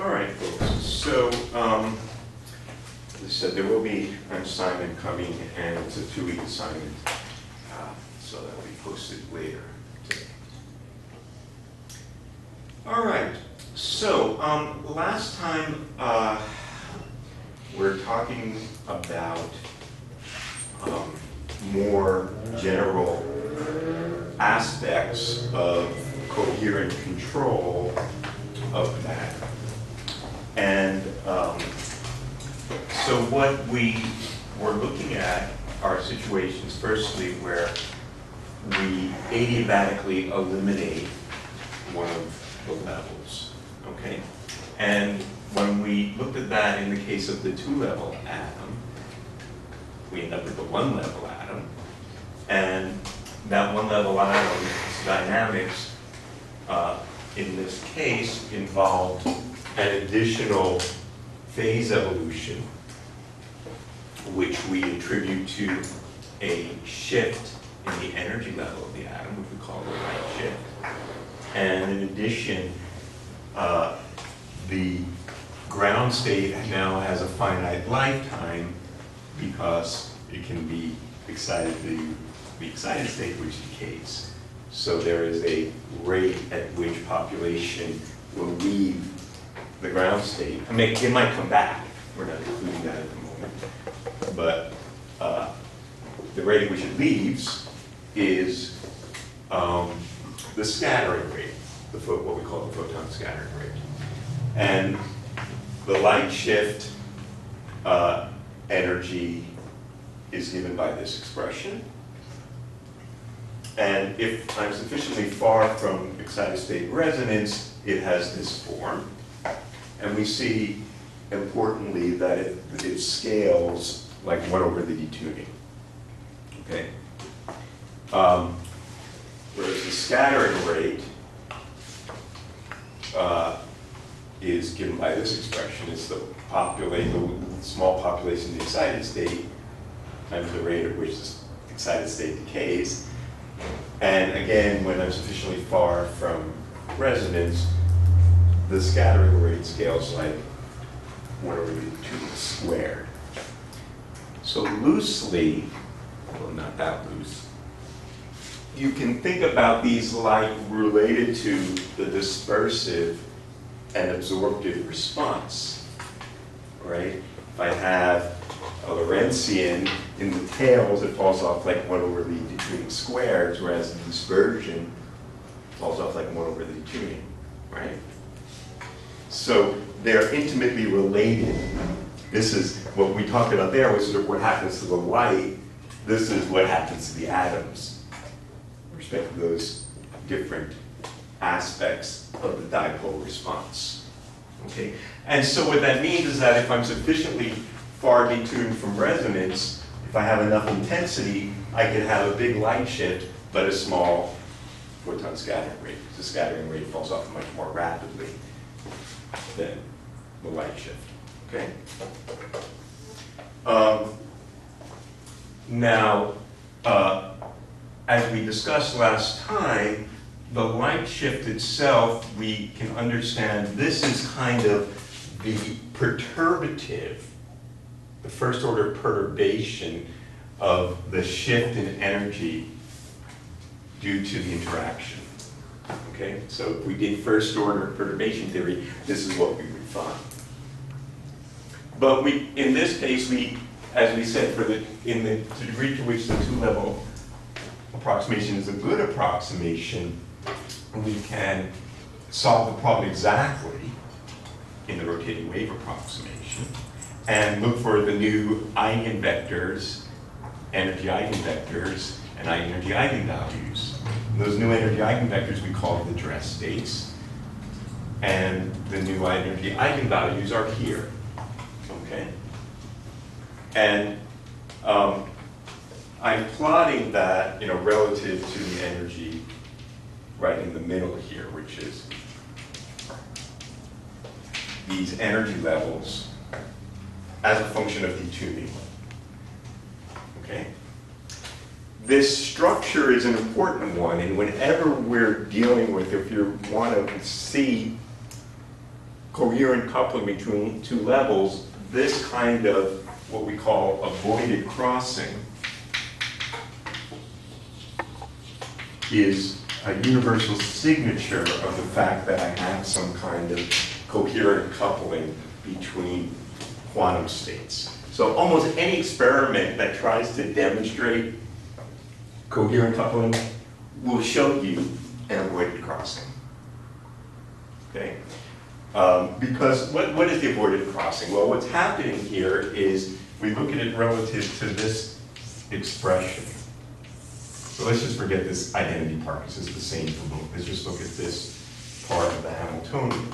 All right, folks, so, um, as I said, there will be an assignment coming, and it's a two-week assignment, uh, so that'll be posted later today. All right, so, um, last time, uh, we're talking about, um, more general aspects of coherent control of matter. And um, so what we were looking at are situations, firstly, where we adiabatically eliminate one of the levels, okay? And when we looked at that in the case of the two-level atom, we end up with the one-level atom. And that one-level atom's dynamics, uh, in this case, involved an additional phase evolution, which we attribute to a shift in the energy level of the atom, which we call the light shift. And in addition, uh, the ground state now has a finite lifetime because it can be excited, to the excited state which decays. So there is a rate at which population will leave the ground state. I mean, it might come back, we're not including that at the moment. But uh, the rate at which it leaves is um, the scattering rate, the what we call the photon scattering rate. And the light shift uh, energy is given by this expression. And if I'm sufficiently far from excited state resonance, it has this form. And we see importantly that it, it scales like one over the detuning. Okay? Um, whereas the scattering rate uh, is given by this expression, it's the population, the small population in the excited state times the rate at which the excited state decays. And again, when I'm sufficiently far from resonance, the scattering rate scales like one over the two squared. So loosely, well, not that loose, you can think about these like related to the dispersive and absorptive response, right? If I have a Lorentzian in the tails, it falls off like one over the detuning squares, whereas the dispersion falls off like one over the detuning, right? So they're intimately related. This is, what we talked about there was sort of what happens to the light. This is what happens to the atoms with respect to those different aspects of the dipole response. Okay? And so what that means is that if I'm sufficiently far detuned from resonance, if I have enough intensity, I can have a big light shift, but a small photon scattering rate. The scattering rate falls off much more rapidly than the light shift. Okay? Um, now, uh, as we discussed last time, the light shift itself, we can understand this is kind of the perturbative, the first order perturbation of the shift in energy due to the interaction. Okay, so if we did first order perturbation theory, this is what we would find. But we, in this case, we, as we said, for the, in the degree to which the two-level approximation is a good approximation, we can solve the problem exactly in the rotating wave approximation and look for the new eigenvectors, energy eigenvectors, and energy eigenvalues. Those new energy eigenvectors we call the dress states, and the new energy eigenvalues are here. Okay? And um, I'm plotting that, you know, relative to the energy right in the middle here, which is these energy levels as a function of detuning. Okay? This structure is an important one, and whenever we're dealing with, if you want to see coherent coupling between two levels, this kind of what we call avoided crossing is a universal signature of the fact that I have some kind of coherent coupling between quantum states. So almost any experiment that tries to demonstrate coherent coupling will show you an avoided crossing. Okay? Um, because what, what is the avoided crossing? Well, what's happening here is we look at it relative to this expression. So let's just forget this identity part, because it's the same for both. Let's just look at this part of the Hamiltonian.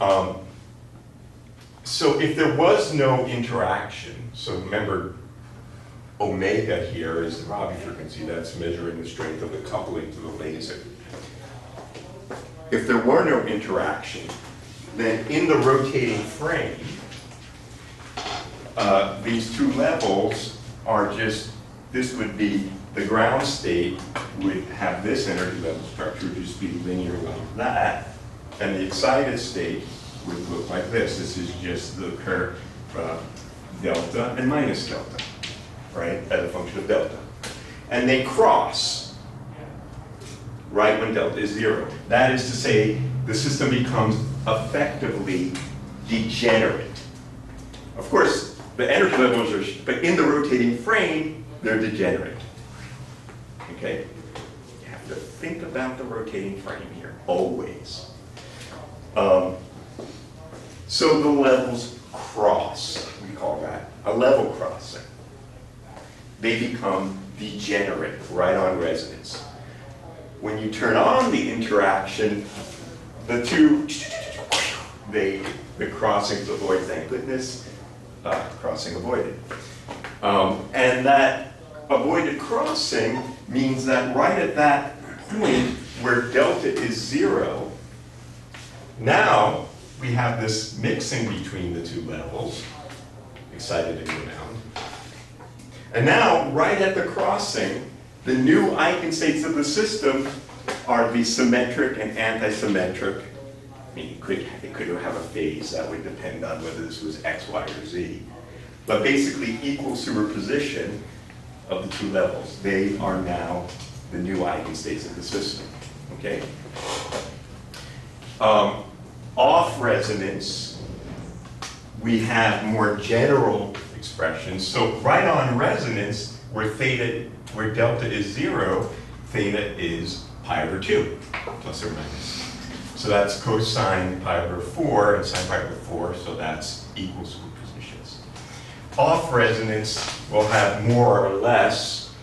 Um, so if there was no interaction, so remember omega here is the Rabi frequency that's measuring the strength of the coupling to the laser. If there were no interaction, then in the rotating frame, uh, these two levels are just, this would be, the ground state would have this energy level structure just be linear like that, and the excited state would look like this. This is just the curve uh, delta and minus delta, right, as a function of delta. And they cross right when delta is zero. That is to say, the system becomes effectively degenerate. Of course, the energy levels are, but in the rotating frame, they're degenerate. Okay? You have to think about the rotating frame here, always. Um, so the levels cross, we call that, a level crossing. They become degenerate right on resonance. When you turn on the interaction, the two, they, the crossings avoid, thank goodness, uh, crossing avoided. Um, and that avoided crossing means that right at that point where delta is zero, now we have this mixing between the two levels, excited and bound. And now, right at the crossing, the new eigenstates of the system are the symmetric and antisymmetric. I mean, it could, it could have a phase, that would depend on whether this was x, y, or z. But basically, equal superposition of the two levels. They are now the new eigenstates of the system, okay? Um, off resonance, we have more general So right on resonance, where theta, where delta is zero, theta is pi over two, plus or minus. So that's cosine pi over four and sine pi over four, so that's equal superpositions. Off resonance will have more or less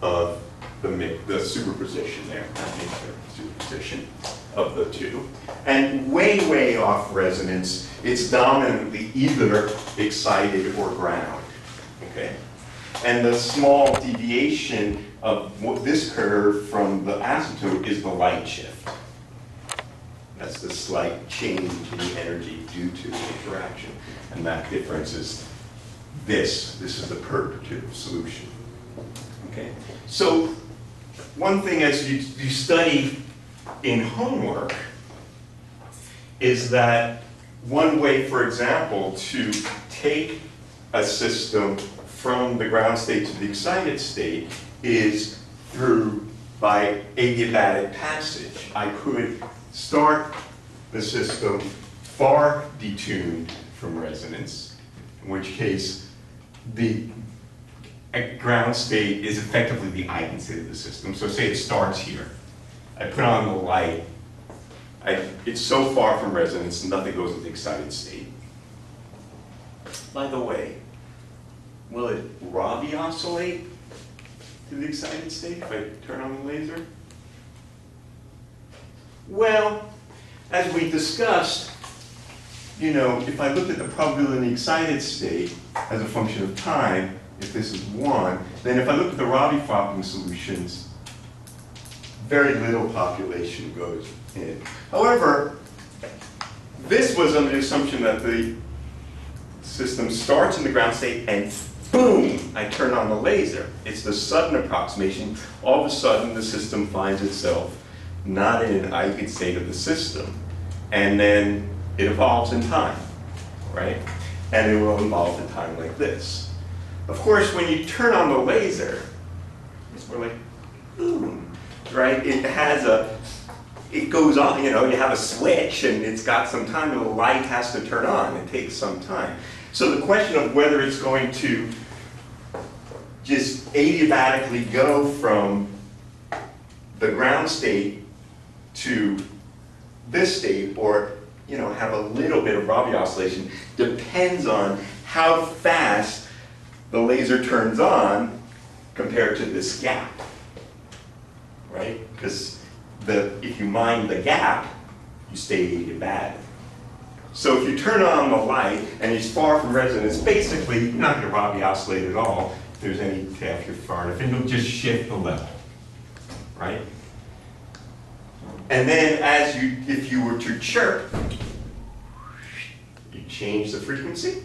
of the, the superposition there, the superposition of the two. And way, way off resonance, it's dominantly either excited or ground, okay? And the small deviation of this curve from the asymptote is the light shift. That's the slight change in energy due to the interaction. And that difference is this. This is the perturbative solution. Okay? So one thing as you, you study in homework is that one way, for example, to take a system from the ground state to the excited state is through by adiabatic passage. I could start the system far detuned from resonance, in which case the ground state is effectively the eigenstate of the system. So say it starts here. I put on the light. I, it's so far from resonance, nothing goes into the excited state. By the way, will it Rabi oscillate to the excited state if I turn on the laser? Well, as we discussed, you know, if I look at the probability in the excited state as a function of time, if this is one, then if I look at the Rabi-flopping solutions, very little population goes in. However, this was under the assumption that the system starts in the ground state and boom, I turn on the laser. It's the sudden approximation. All of a sudden, the system finds itself not in an eigenstate of the system, and then it evolves in time, right? And it will evolve in time like this. Of course, when you turn on the laser, it's more like, boom, right? It has a, it goes on, you know, you have a switch and it's got some time and the light has to turn on. It takes some time. So the question of whether it's going to just adiabatically go from the ground state to this state or you know have a little bit of Rabi oscillation depends on how fast the laser turns on compared to this gap right because the if you mind the gap you stay bad. so if you turn on the light and it's far from resonance basically not going to Rabi oscillate at all if there's any you're far enough it'll just shift the level right and then as you, if you were to chirp, you change the frequency,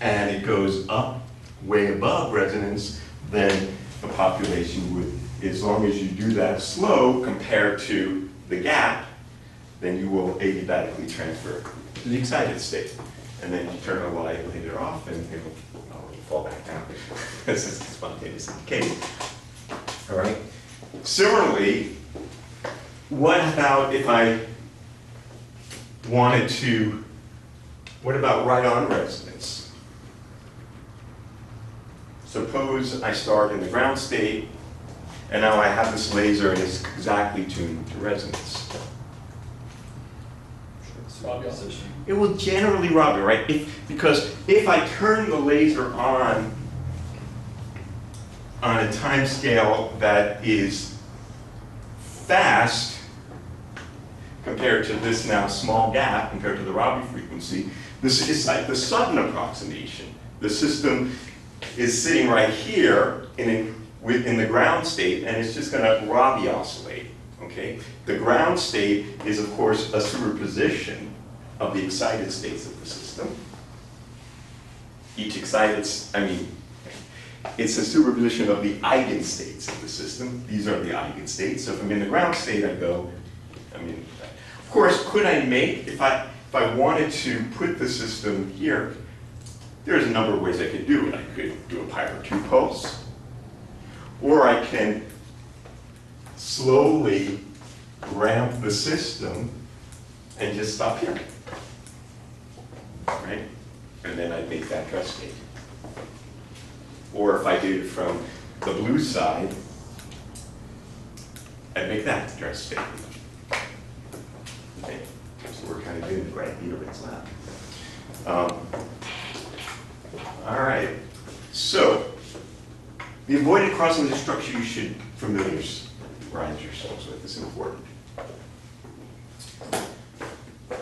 and it goes up way above resonance, then the population would, as long as you do that slow compared to the gap, then you will adiabatically transfer to the excited state. And then you turn the light later off and it'll, oh, fall back down. this is spontaneous decay. All right. Similarly, what about if I wanted to, what about right-on resonance? Suppose I start in the ground state, and now I have this laser and it's exactly tuned to resonance. It will generally Rabi, right? If, because if I turn the laser on on a time scale that is fast compared to this now small gap compared to the Rabi frequency, this is like the sudden approximation. The system is sitting right here in, a, in the ground state and it's just going to Rabi oscillate. Okay? The ground state is of course a superposition of the excited states of the system. Each excited, I mean, it's a superposition of the eigenstates of the system. These are the eigenstates. So if I'm in the ground state, I go, I mean, of course, could I make, if I, if I wanted to put the system here, there's a number of ways I could do it. I could do a over 2 pulse, or I can slowly ramp the system and just stop here, right? And then I'd make that dress state. Or if I it from the blue side, I'd make that dress state. Okay, so we're kind of doing the right Peter Ritz lab. Um, all right, so the avoided crossing the structure you should familiarize yourselves with is important.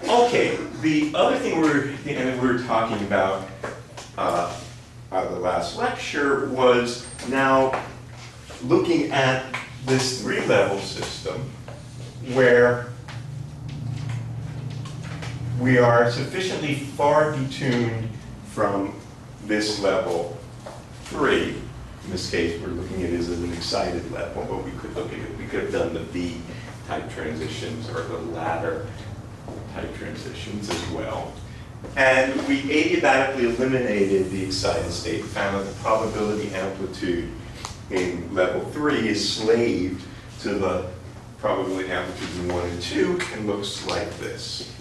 Okay, the other thing we're, we were talking about uh, uh, the last lecture was now looking at this three-level system where we are sufficiently far detuned from this level three. In this case, we're looking at it as an excited level, but we could look at it, we could have done the V type transitions or the ladder type transitions as well. And we adiabatically eliminated the excited state, found that the probability amplitude in level three is slaved to the probability amplitude in one and two and looks like this.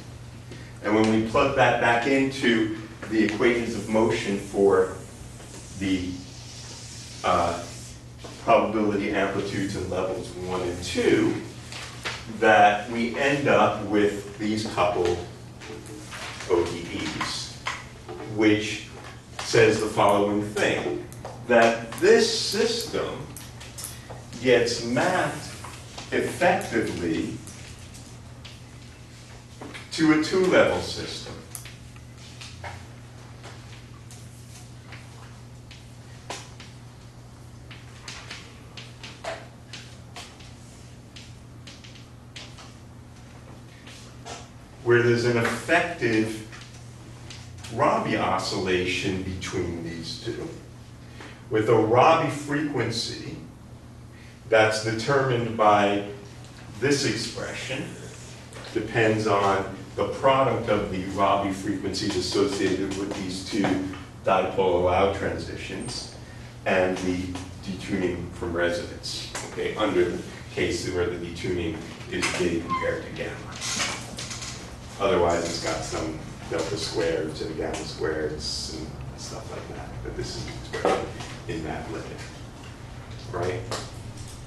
And when we plug that back into the equations of motion for the uh, probability amplitudes and levels one and two, that we end up with these couple ODEs, which says the following thing, that this system gets mapped effectively to a two-level system. Where there's an effective Rabi oscillation between these two, with a Rabi frequency that's determined by this expression, depends on the product of the Rabi frequencies associated with these two dipole allowed transitions and the detuning from resonance, okay, under the case where the detuning is big compared to gamma. Otherwise, it's got some delta squareds and gamma squareds and stuff like that, but this is in that limit, right?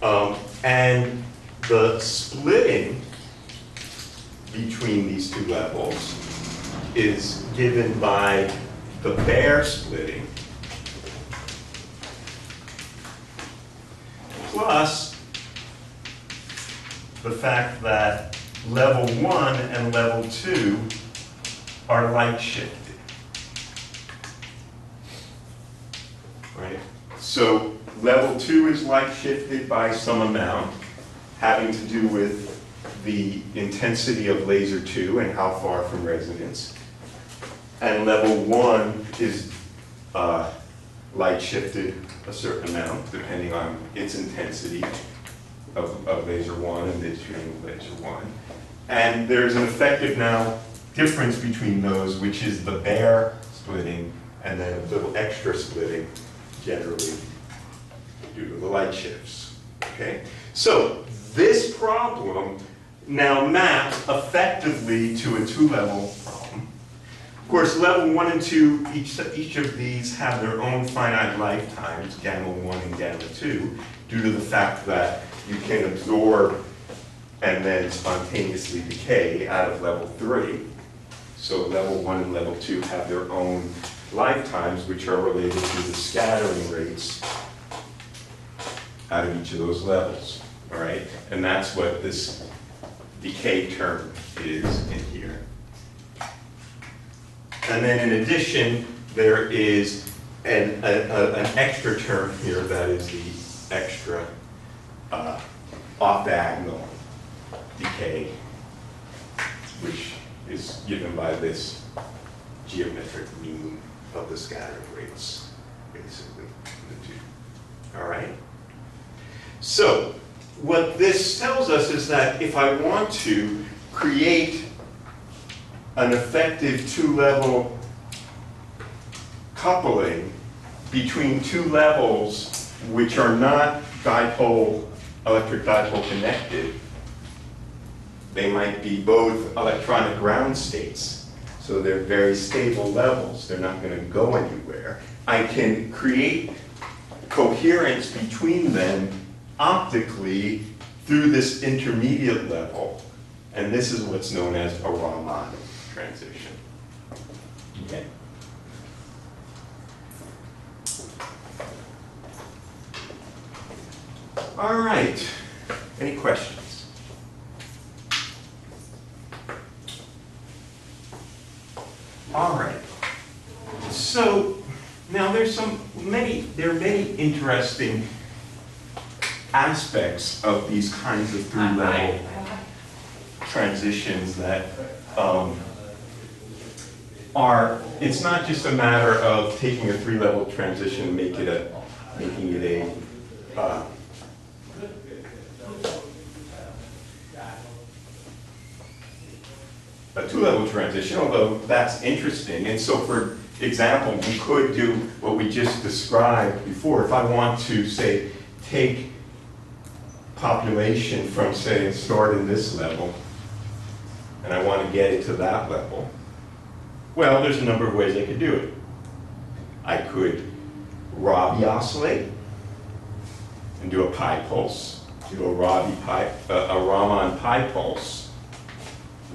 Um, and the splitting between these two levels is given by the bare splitting plus the fact that level one and level two are light shifted. Right? So level two is light shifted by some amount having to do with the intensity of laser two and how far from resonance. And level one is uh, light shifted a certain amount depending on its intensity of, of laser one and tuning of laser one. And there's an effective now difference between those, which is the bare splitting and then a little extra splitting generally due to the light shifts. Okay? So this problem now maps effectively to a two-level problem. Of course, level one and two, each, each of these have their own finite lifetimes, gamma one and gamma two, due to the fact that you can absorb and then spontaneously decay out of level three. So level one and level two have their own lifetimes, which are related to the scattering rates out of each of those levels, all right? And that's what this decay term is in here. And then in addition, there is an, a, a, an extra term here that is the extra uh, off-diagonal decay, which is given by this geometric mean of the scattering rates, basically. All right? So, what this tells us is that if I want to create an effective two-level coupling between two levels which are not dipole, electric dipole connected, they might be both electronic ground states. So they're very stable levels. They're not going to go anywhere. I can create coherence between them optically through this intermediate level. And this is what's known as a Raman transition. Okay. All right. Any questions? All right. So now there's some many there are many interesting aspects of these kinds of three-level transitions that um, are it's not just a matter of taking a three level transition and make it a making it a uh, a two-level transition, although that's interesting. And so for example, we could do what we just described before. If I want to, say, take population from, say, start in this level, and I want to get it to that level, well, there's a number of ways I could do it. I could Rabi oscillate and do a pi pulse, do a Rabi pi, uh, a Raman pi pulse,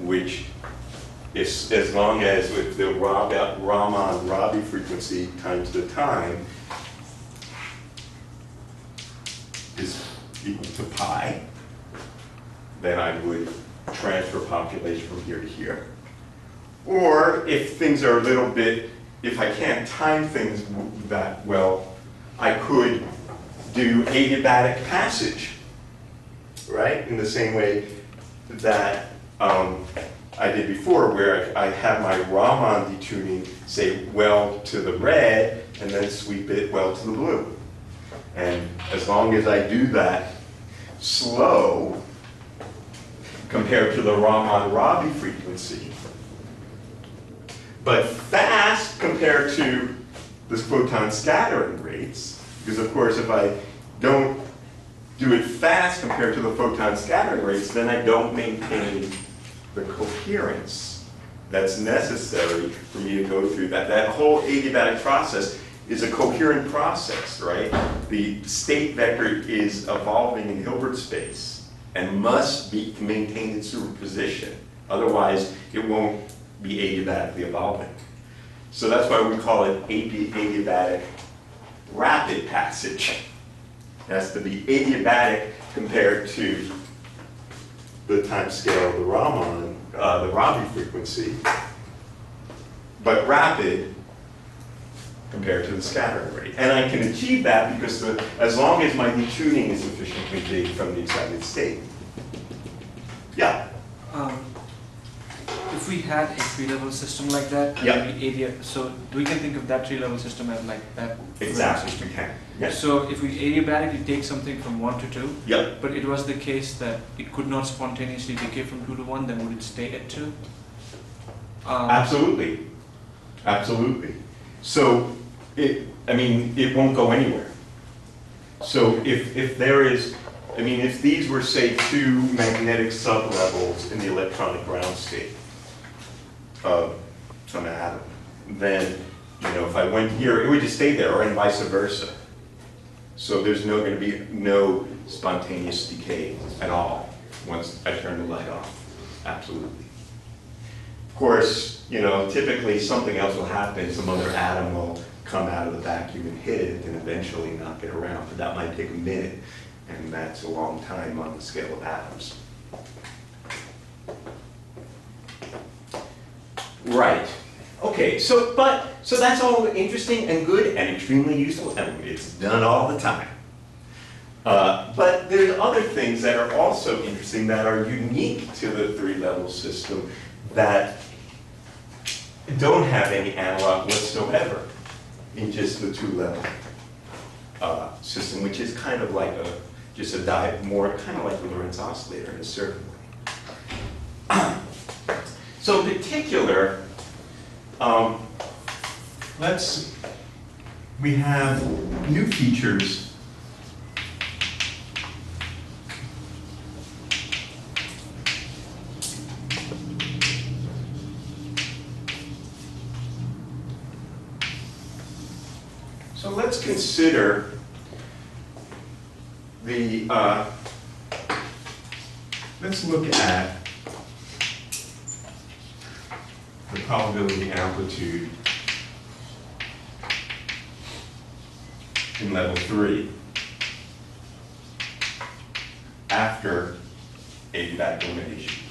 which is as long as with the Raman Rabi frequency times the time is equal to pi, then I would transfer population from here to here. Or if things are a little bit, if I can't time things that well, I could do adiabatic passage, right? In the same way that um, I did before, where I have my Raman detuning say well to the red and then sweep it well to the blue. And as long as I do that slow, compared to the Raman-Rabi frequency, but fast compared to the photon scattering rates, because of course if I don't do it fast compared to the photon scattering rates, then I don't maintain the coherence that's necessary for me to go through that. That whole adiabatic process is a coherent process, right? The state vector is evolving in Hilbert space and must be maintained in superposition. Otherwise, it won't be adiabatically evolving. So that's why we call it adiabatic rapid passage. Has to be adiabatic compared to the time scale of the Raman, uh, the Rabi frequency, but rapid compared to the scattering rate. And I can achieve that because the, as long as my detuning is sufficiently big from the excited state. Yeah, Um, If we had a three-level system like that, area, so we can think of that three-level system as like that. exactly, we can. Yes. So if we adiabatically take something from one to two, Yep, but it was the case that it could not spontaneously decay from two to one, then would it stay at two? Um, absolutely, absolutely. So it, I mean, it won't go anywhere. So if, if there is, I mean, if these were, say, two magnetic sublevels in the electronic ground state of some atom, then, you know, if I went here, it would just stay there, or and vice versa. So there's no, gonna be no spontaneous decay at all once I turn the light off, absolutely. Of course, you know, typically something else will happen, some other atom will come out of the vacuum and hit it and eventually knock it around, but that might take a minute, and that's a long time on the scale of atoms. Right, okay, so, but, so that's all interesting and good and extremely useful, and it's done all the time. Uh, But there's other things that are also interesting that are unique to the three-level system that don't have any analog whatsoever in just the two-level uh, system, which is kind of like a, just a di, more kind of like a Lorentz oscillator in a certain way. So in particular, um, let's, we have new features. So let's consider the, uh, let's look at the probability amplitude in level three after adiabatic elimination.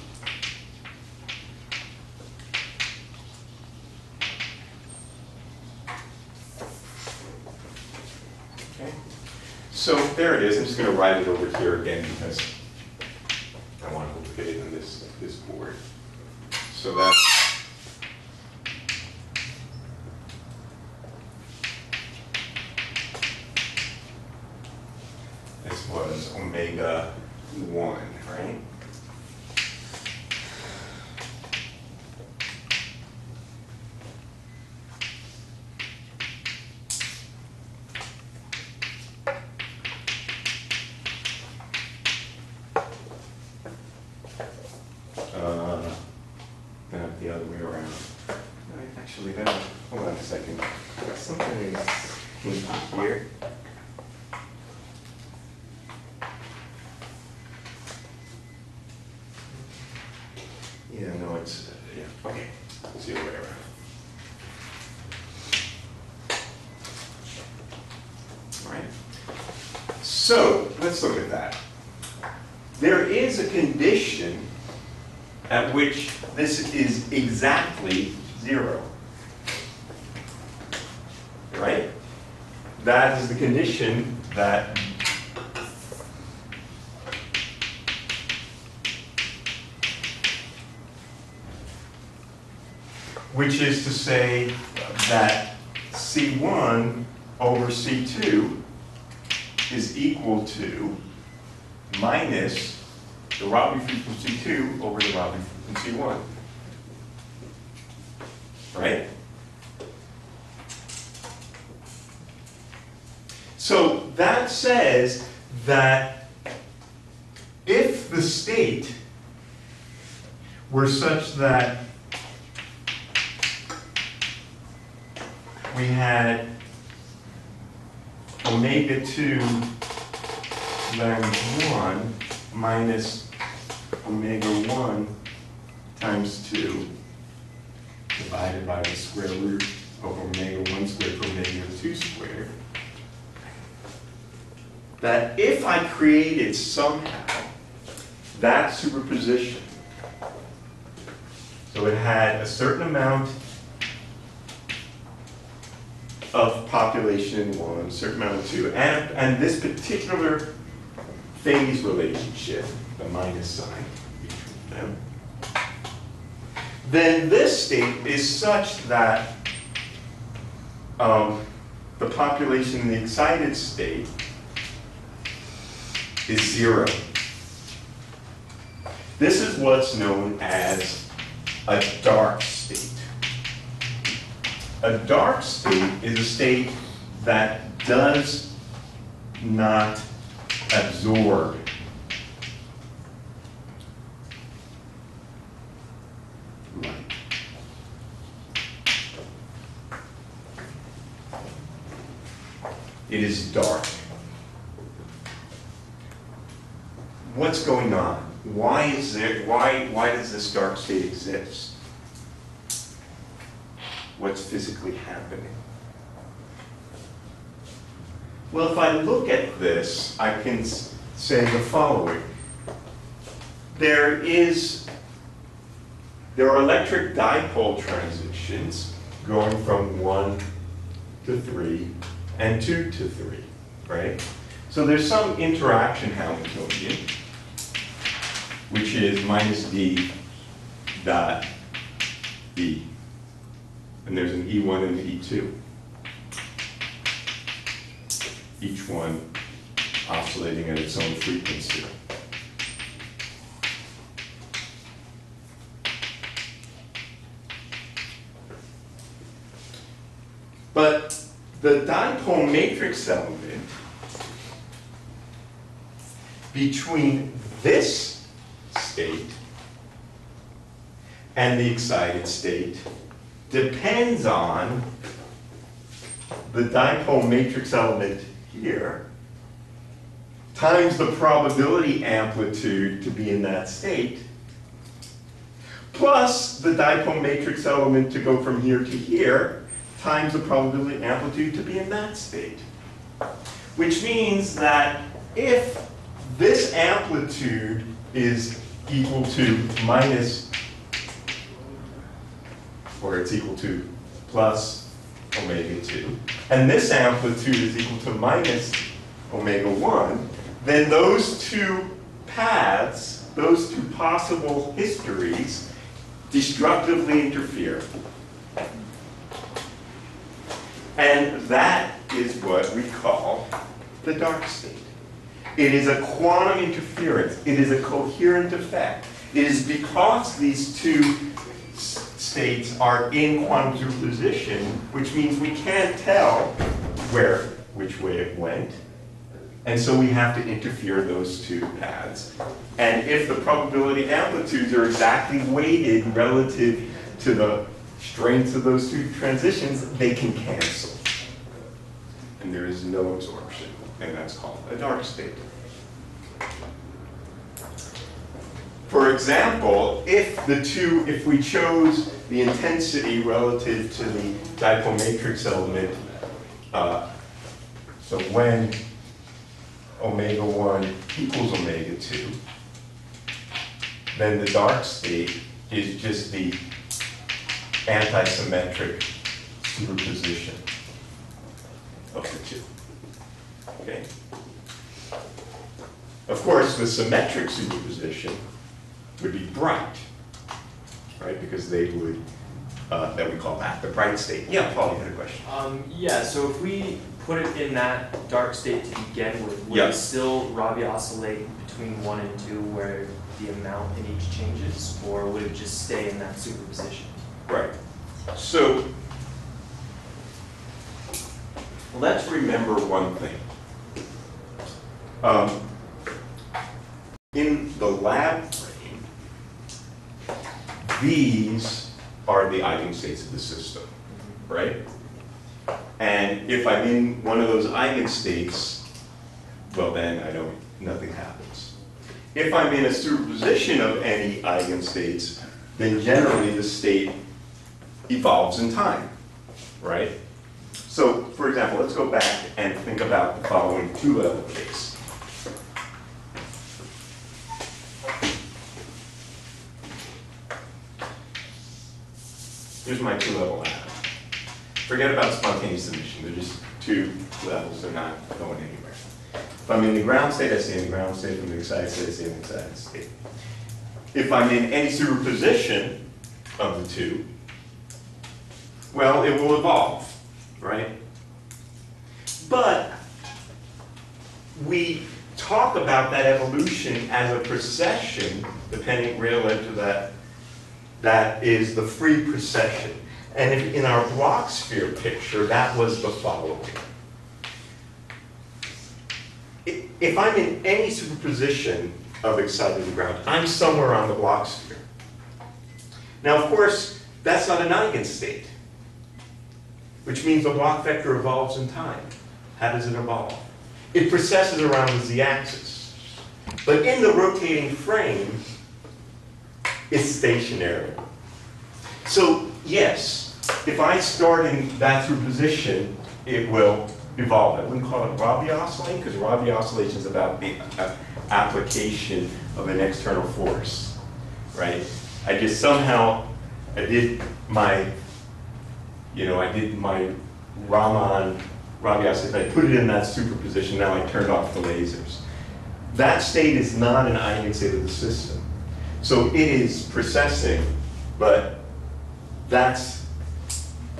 Okay, so there it is. I'm just going to write it over here again because I want to fit it in this, this board. So that's this was omega one, right? Uh, not the other way around. No, Actually, that, hold on a second. Something is kinky here. Yeah, no, it's, uh, yeah, okay, it's the other way around. All right. So, let's look at that. There is a condition at which this is exactly zero. Right? That is the condition that which is to say that C1 over C2 is equal to minus the Rabi frequency two over the Rabi frequency one. Right? So that says that if the state were such that we had omega two times one minus omega one times two divided by the square root of omega one squared per omega two squared. That if I created somehow that superposition, so it had a certain amount of population in one, certain amount of two, and, and this particular phase relationship, the minus sign them, then this state is such that um, the population in the excited state is zero. This is what's known as a dark state. A dark state is a state that does not absorb It is dark. What's going on? Why is there, why, why does this dark state exist? What's physically happening? Well, if I look at this, I can say the following. There is, there are electric dipole transitions going from one to three and two to three, right? So there's some interaction Hamiltonian, which is minus d dot e. And there's an E1 and an E2. Each one oscillating at its own frequency. But the dipole matrix element between this state and the excited state depends on the dipole matrix element here times the probability amplitude to be in that state plus the dipole matrix element to go from here to here times the probability amplitude to be in that state. Which means that if this amplitude is equal to minus, or it's equal to plus omega 2, and this amplitude is equal to minus omega 1, then those two paths, those two possible histories, destructively interfere. And that is what we call the dark state. It is a quantum interference. It is a coherent effect. It is because these two states are in quantum superposition, which means we can't tell where, which way it went. And so we have to interfere those two paths. And if the probability amplitudes are exactly weighted relative to the strengths of those two transitions, they can cancel. And there is no absorption, and that's called a dark state. For example, if the two, if we chose the intensity relative to the dipole matrix element, uh, so when omega 1 equals omega 2, then the dark state is just the antisymmetric superposition of the two. Okay? Of course, the symmetric superposition would be bright, right? Because they would, uh, that we call that the bright state. Yeah, Paul, you had a question. Um, yeah, so if we put it in that dark state to begin with, would Yeah. it still Rabi oscillate between one and two where the amount in each changes? Or would it just stay in that superposition? Right. So, let's remember one thing. Um, In the lab frame, these are the eigenstates of the system, right? And if I'm in one of those eigenstates, well then I don't, nothing happens. If I'm in a superposition of any eigenstates, then generally the state evolves in time, right? So, for example, let's go back and think about the following two-level case. Here's my two-level atom. Forget about spontaneous emission, they're just two levels, they're not going anywhere. If I'm in the ground state, I stay in the ground state, if I'm in the excited state, I stay in the excited state. If I'm in any superposition of the two, well, it will evolve, right? But we talk about that evolution as a precession, depending relative to that, that is the free precession. And in our Bloch sphere picture, that was the following. If I'm in any superposition of excited and ground, I'm somewhere on the Bloch sphere. Now, of course, that's not an eigenstate, which means the Bloch vector evolves in time. How does it evolve? It precesses around the z-axis. But in the rotating frame, it's stationary. So, yes, if I start in that position, it will evolve. I wouldn't call it Rabi oscillating, because Rabi oscillation is about the uh, application of an external force, right? I just somehow, I did my, you know, I did my Raman, Rabi oscillation, I put it in that superposition, now I turned off the lasers. That state is not an eigenstate of the system. So it is precessing, but that's,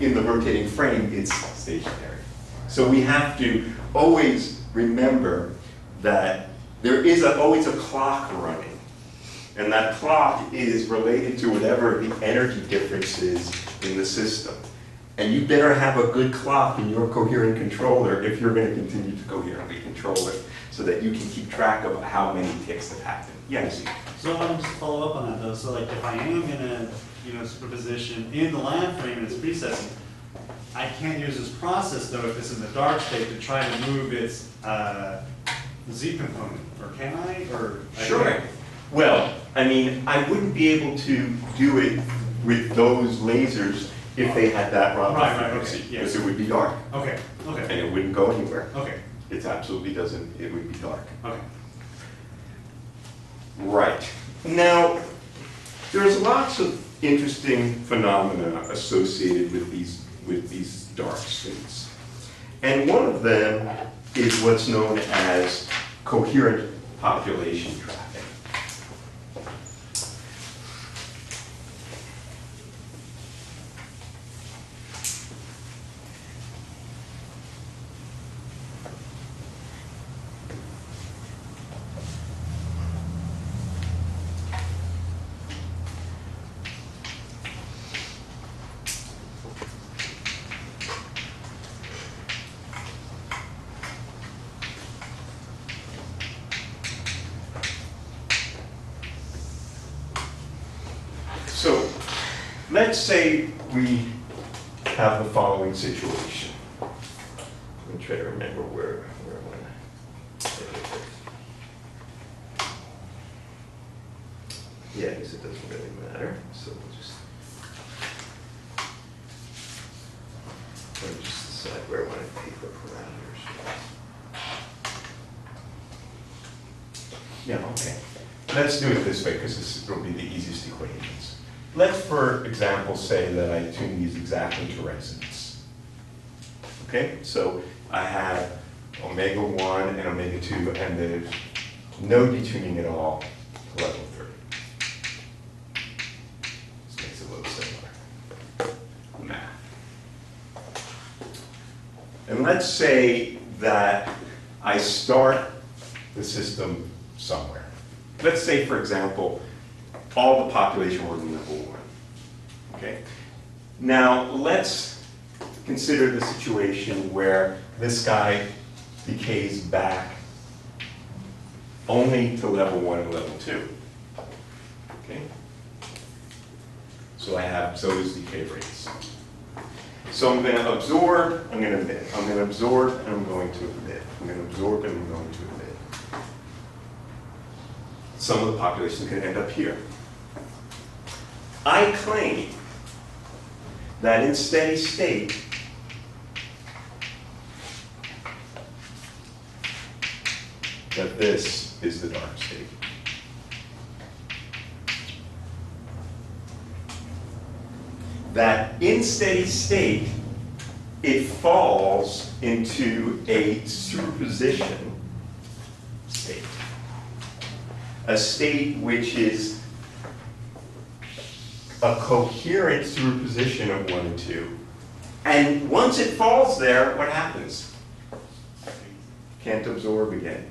in the rotating frame, it's stationary. So we have to always remember that there is a- always a clock running. And that clock is related to whatever the energy difference is in the system. And you better have a good clock in your coherent controller if you're gonna continue to coherently control it, so that you can keep track of how many ticks have happened. Yes? So I want to just follow up on that though, so like if I am in a, you know, superposition in the lab frame and it's precessing, I can't use this process though if it's in the dark state to try to move its, uh, Z component, or can I, or? I Sure. can't? Well, I mean, I wouldn't be able to do it with those lasers if they had that Right, right, okay, frequency, yes. because it would be dark, Okay, Okay. and okay, it wouldn't go anywhere. okay, It absolutely doesn't, it would be dark. okay. Right. Now, there's lots of interesting phenomena associated with these, with these dark states. And one of them is what's known as coherent population trapping. So, let's say we have the following situation. Let me try to remember where, where I went. Yeah, I guess it doesn't really matter, so we'll just. Let me just decide where I want to take the parameters. Yeah, okay. Let's do it this way, because this will be the easiest equations. Let's, for example, say that I tune these exactly to resonance. Okay, so I have omega one and omega two, and there's no detuning at all to level three. This makes it a little similar. Math. And And let's say that I start the system somewhere. Let's say, for example, all the population were in level one. Okay? Now, let's consider the situation where this guy decays back only to level one and level two. Okay? So I have, is decay rates. So I'm gonna absorb, I'm gonna emit, I'm gonna absorb, and I'm going to emit. I'm gonna absorb and I'm going to. Some of the population gonna end up here. I claim that in steady state, that this is the dark state. That in steady state, it falls into a superposition state. A state which is a coherent superposition of one and two. And once it falls there, what happens? Can't absorb again.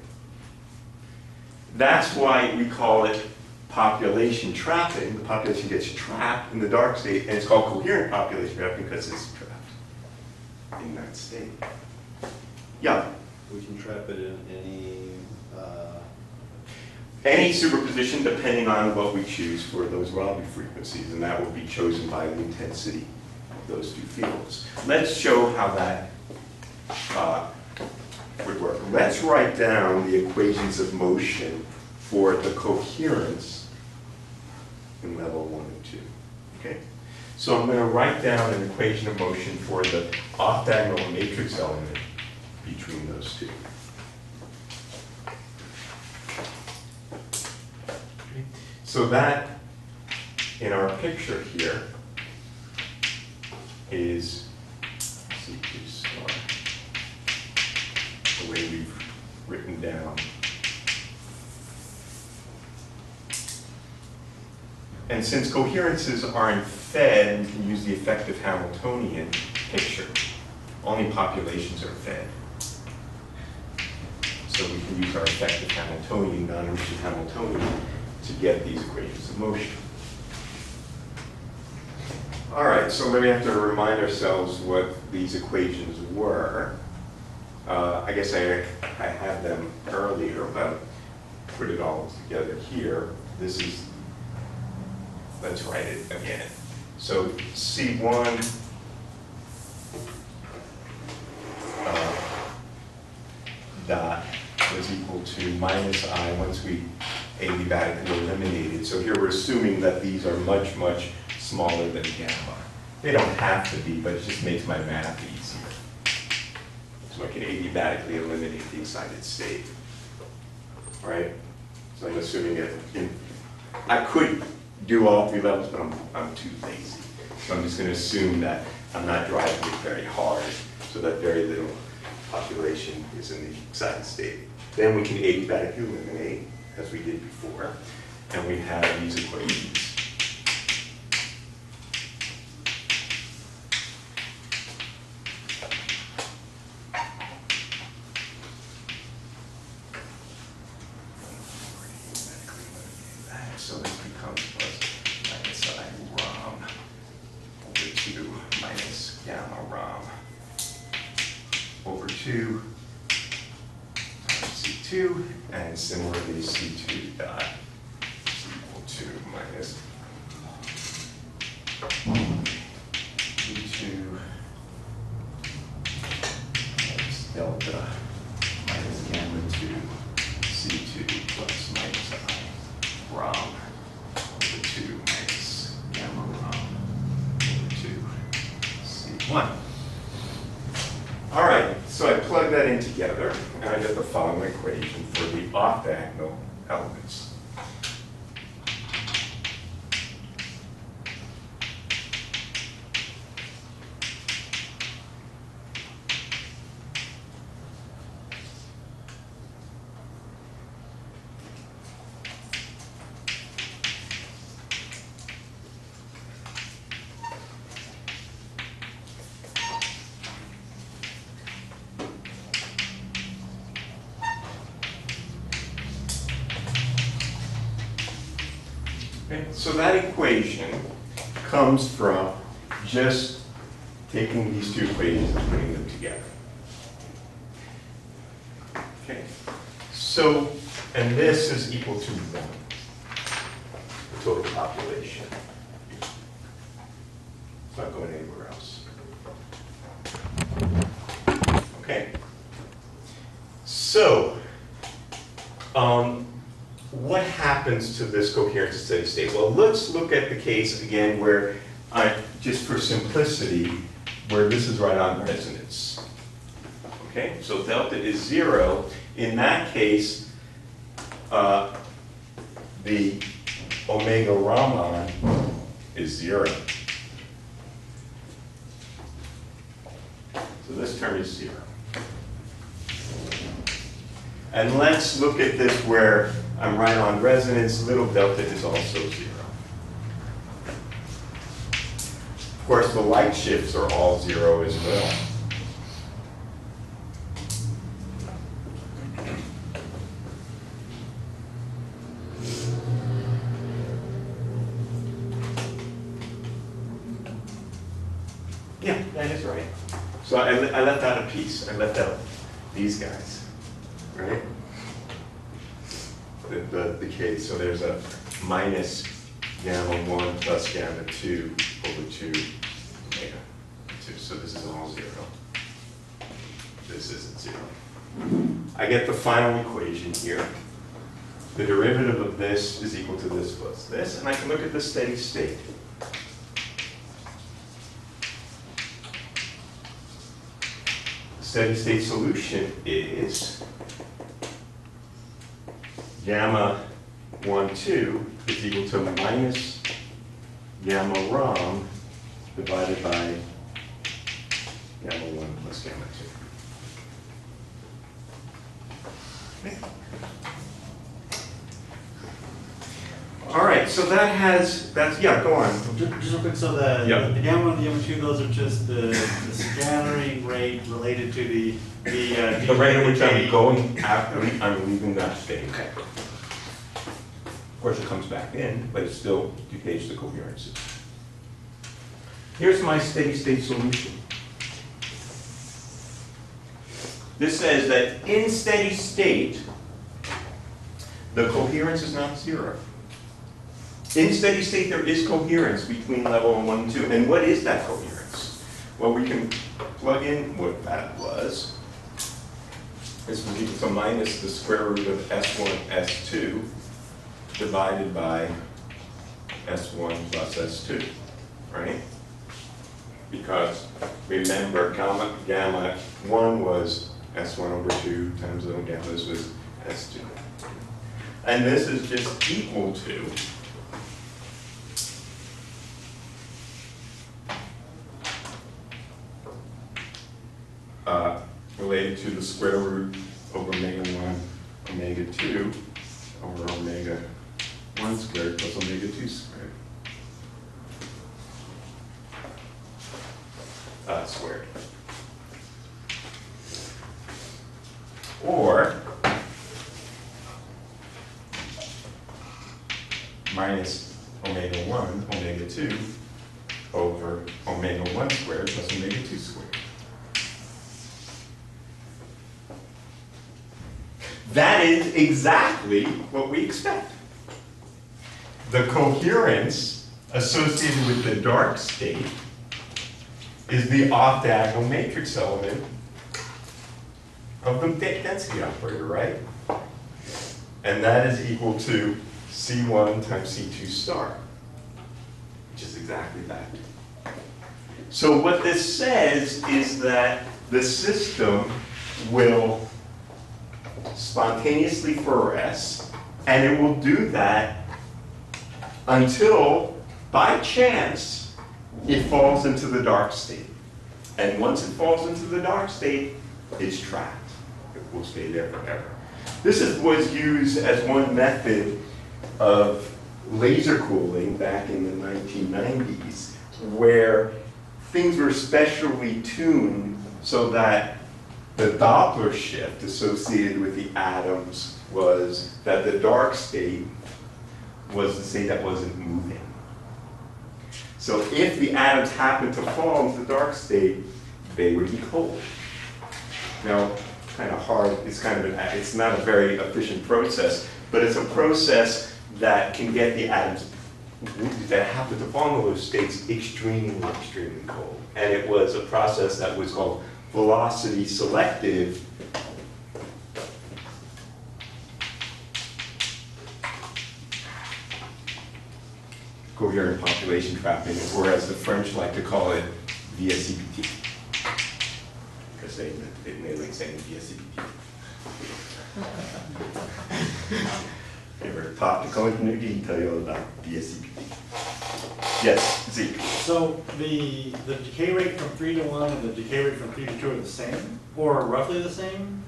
That's why we call it population trapping. The population gets trapped in the dark state, and it's called coherent population trapping because it's trapped in that state. Yeah, We can trap it in any, any superposition depending on what we choose for those Rabi frequencies, and that will be chosen by the intensity of those two fields. Let's show how that uh, would work. Let's write down the equations of motion for the coherence in level one and two. Okay? So I'm going to write down an equation of motion for the off-diagonal matrix element between those two. So that, in our picture here, is C2 star, the way we've written down. And since coherences aren't fed, we can use the effective Hamiltonian picture. Only populations are fed. So we can use our effective Hamiltonian, non-Hermitian Hamiltonian, to get these equations of motion. All right, so maybe we have to remind ourselves what these equations were. Uh, I guess I, I had them earlier, but put it all together here. This is, let's write it again. So C1 uh, dot was equal to minus I once we adiabatically eliminated. So here we're assuming that these are much, much smaller than gamma. They don't have to be, but it just makes my math easier. So I can adiabatically eliminate the excited state. right? So I'm assuming it, in, I could do all three levels, but I'm, I'm too lazy. So I'm just gonna assume that I'm not driving it very hard, so that very little population is in the excited state. Then we can adiabatically eliminate, as we did before, and we have these equations. So that equation comes from just taking these two equations and putting them together. Okay, so, and this is equal to one, the total population. It's not going anywhere else. Okay. So, um, what happens to this coherence steady state? Well, let's look at the case again where I, just for simplicity, where this is right on resonance. Okay, so delta is zero. In that case, uh, the omega Raman is zero. So this term is zero. And let's look at this where I'm right on resonance, little delta is also zero. Of course, the light shifts are all zero as well. Yeah, that is right. So I, I left out a piece, I left out these guys, right? The, the, the case, so there's a minus gamma one plus gamma two over two omega two, so this is all zero. This isn't zero. I get the final equation here. The derivative of this is equal to this plus this, and I can look at the steady state. steady state solution is gamma 1, 2 is equal to minus gamma rom divided by gamma 1 plus gamma 2. All right, so that has, that's, yeah, go on. Just, just real quick, so the, Yeah. the gamma one and the gamma two, those are just the, the scattering rate related to the, the. uh, The rate at which I'm going after, I'm leaving that state. Okay. Of course, it comes back in, but it still decays the coherences. Here's my steady state solution. This says that in steady state, the coherence is not zero. In steady state, there is coherence between level one and two. And what is that coherence? Well, we can plug in what that was. This was equal to minus the square root of S1, S2 divided by S1 plus S2, right? Because remember, gamma, gamma 1 was S1 over 2 times the gamma, this was S2. And this is just equal to uh, related to the square root over omega 1, omega 2 over omega 1 squared plus omega 2 squared. Uh, squared. Or minus omega 1, omega 2 over omega 1 squared plus omega 2 squared. That is exactly what we expect. The coherence associated with the dark state is the off-diagonal matrix element of the density operator, right? And that is equal to C1 times C2 star, which is exactly that. So what this says is that the system will spontaneously for fluoresce, and it will do that until, by chance, it falls into the dark state. And once it falls into the dark state, it's trapped. It will stay there forever. This is, was used as one method of laser cooling back in the 1990s, where things were specially tuned so that the Doppler shift associated with the atoms was that the dark state was the state that wasn't moving. So if the atoms happened to fall into the dark state, they would be cold. Now, kind of hard, it's kind of, an, it's not a very efficient process, but it's a process that can get the atoms that happen to fall into those states extremely, extremely cold. And it was a process that was called velocity selective coherent population trapping, or as the French like to call it, VSCPT. Because they, they, they like saying VSCPT. Ever talk to Cohen-Tannoudji, he tell you all about VSCPT. Yes, Zeke. So the, the decay rate from three to one and the decay rate from three to two are the same, or roughly the same?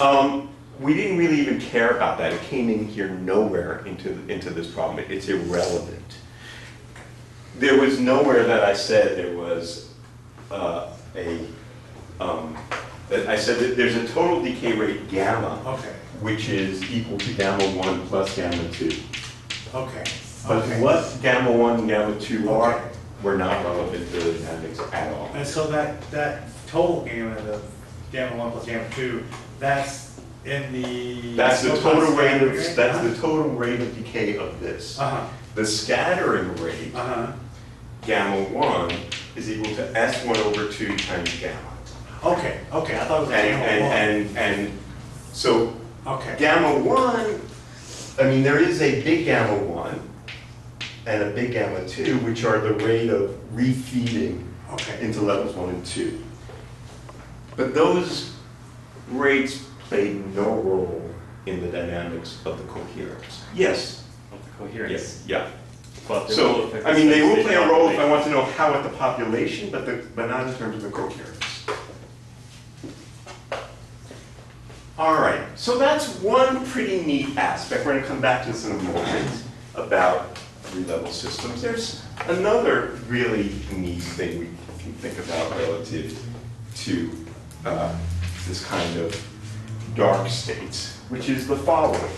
Um, we didn't really even care about that. It came in here nowhere into, into this problem. It's irrelevant. There was nowhere that I said there was, uh, a, um, that I said that there's a total decay rate gamma, Okay, which is equal to gamma one plus gamma two. okay. But okay. what gamma one and gamma two are, Okay. were not relevant to the dynamics at all. And so that, that total gamma, the gamma one plus gamma two, that's in the. That's the total rate of, Uh-huh. that's the total rate of decay of this. Uh-huh, The scattering rate uh-huh. gamma one is equal to S one over two times gamma. Okay, okay, I thought it was And, gamma and, and, and, so. Okay, gamma one, I mean, there is a big gamma one and a big gamma two, which are the rate of refeeding okay. into levels one and two. But those rates played no role in the dynamics of the coherence. Yes, of the coherence. yes, yeah. But So, I mean, they will play a role if I want to know how at the population, but the, but not in terms of the coherence. All right, so that's one pretty neat aspect. We're gonna come back to this in a moment about three-level systems. There's another really neat thing we can think about relative to uh, this kind of dark states, which is the following.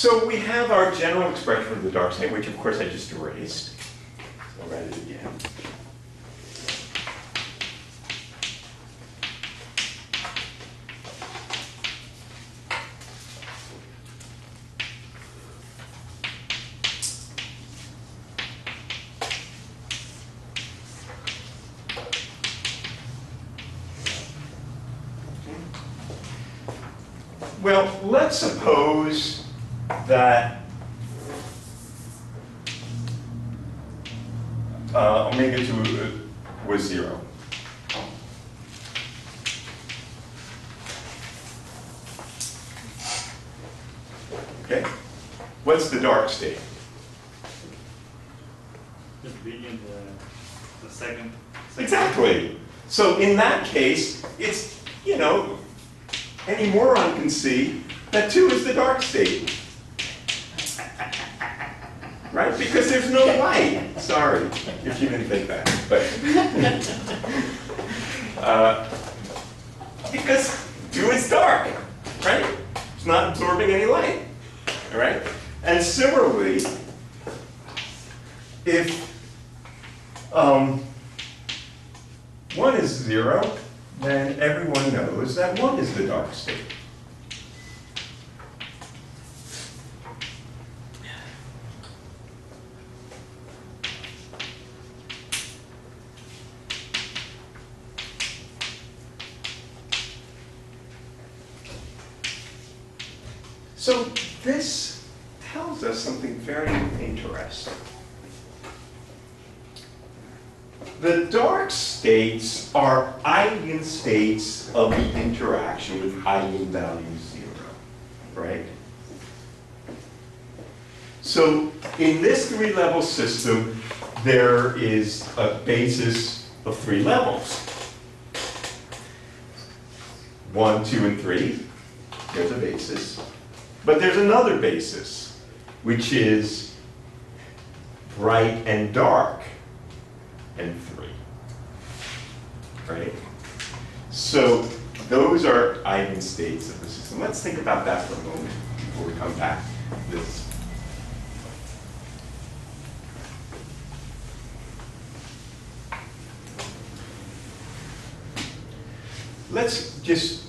So we have our general expression of the dark state, which of course I just erased. Is basis of three levels. One, two, and three. there's a basis. But there's another basis, which is bright and dark, and three. Right? So those are eigenstates of the system. Let's think about that for a moment before we come back to this. Let's just,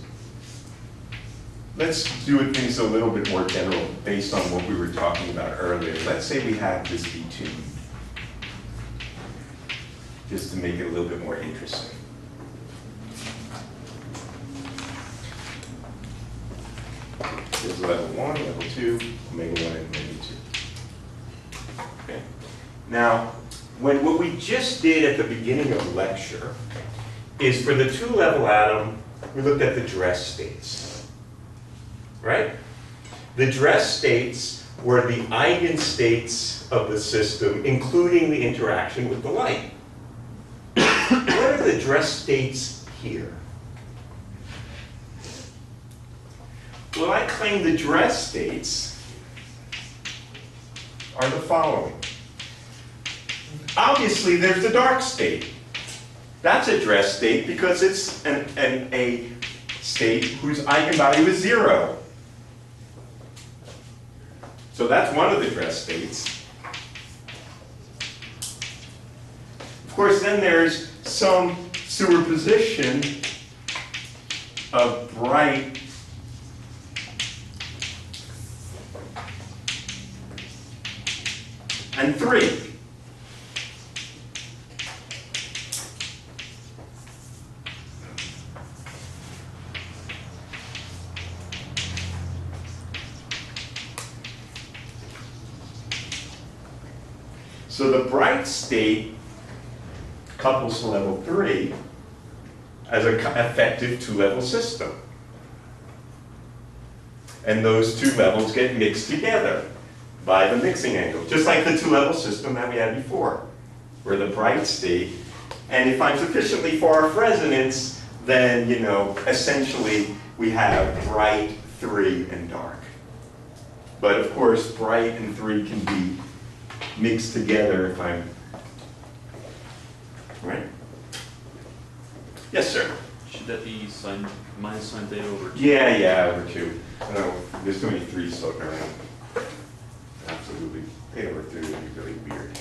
let's do things a little bit more general based on what we were talking about earlier. Let's say we have this be tuned, just to make it a little bit more interesting. There's level one, level two, omega one, and omega two. Okay. Now, when, what we just did at the beginning of lecture is for the two-level atom, we looked at the dress states. Right? The dress states were the eigenstates of the system, including the interaction with the light. what are the dress states here? Well, I claim the dress states are the following. Obviously, there's the dark state. That's a dress state because it's an, an, a state whose eigenvalue is zero. So that's one of the dress states. Of course, then there's some superposition of bright and three. So the bright state couples to level three as an effective two-level system. And those two levels get mixed together by the mixing angle, just like the two-level system that we had before, where the bright state, and if I'm sufficiently far off resonance, then, you know, essentially we have bright, three, and dark. But of course, bright and three can be mixed together if I'm, right? Yes, sir? Should that be sine, minus sine theta over two? Yeah, yeah, over two. No, there's too many threes floating around. Absolutely. Eight over three would be really weird.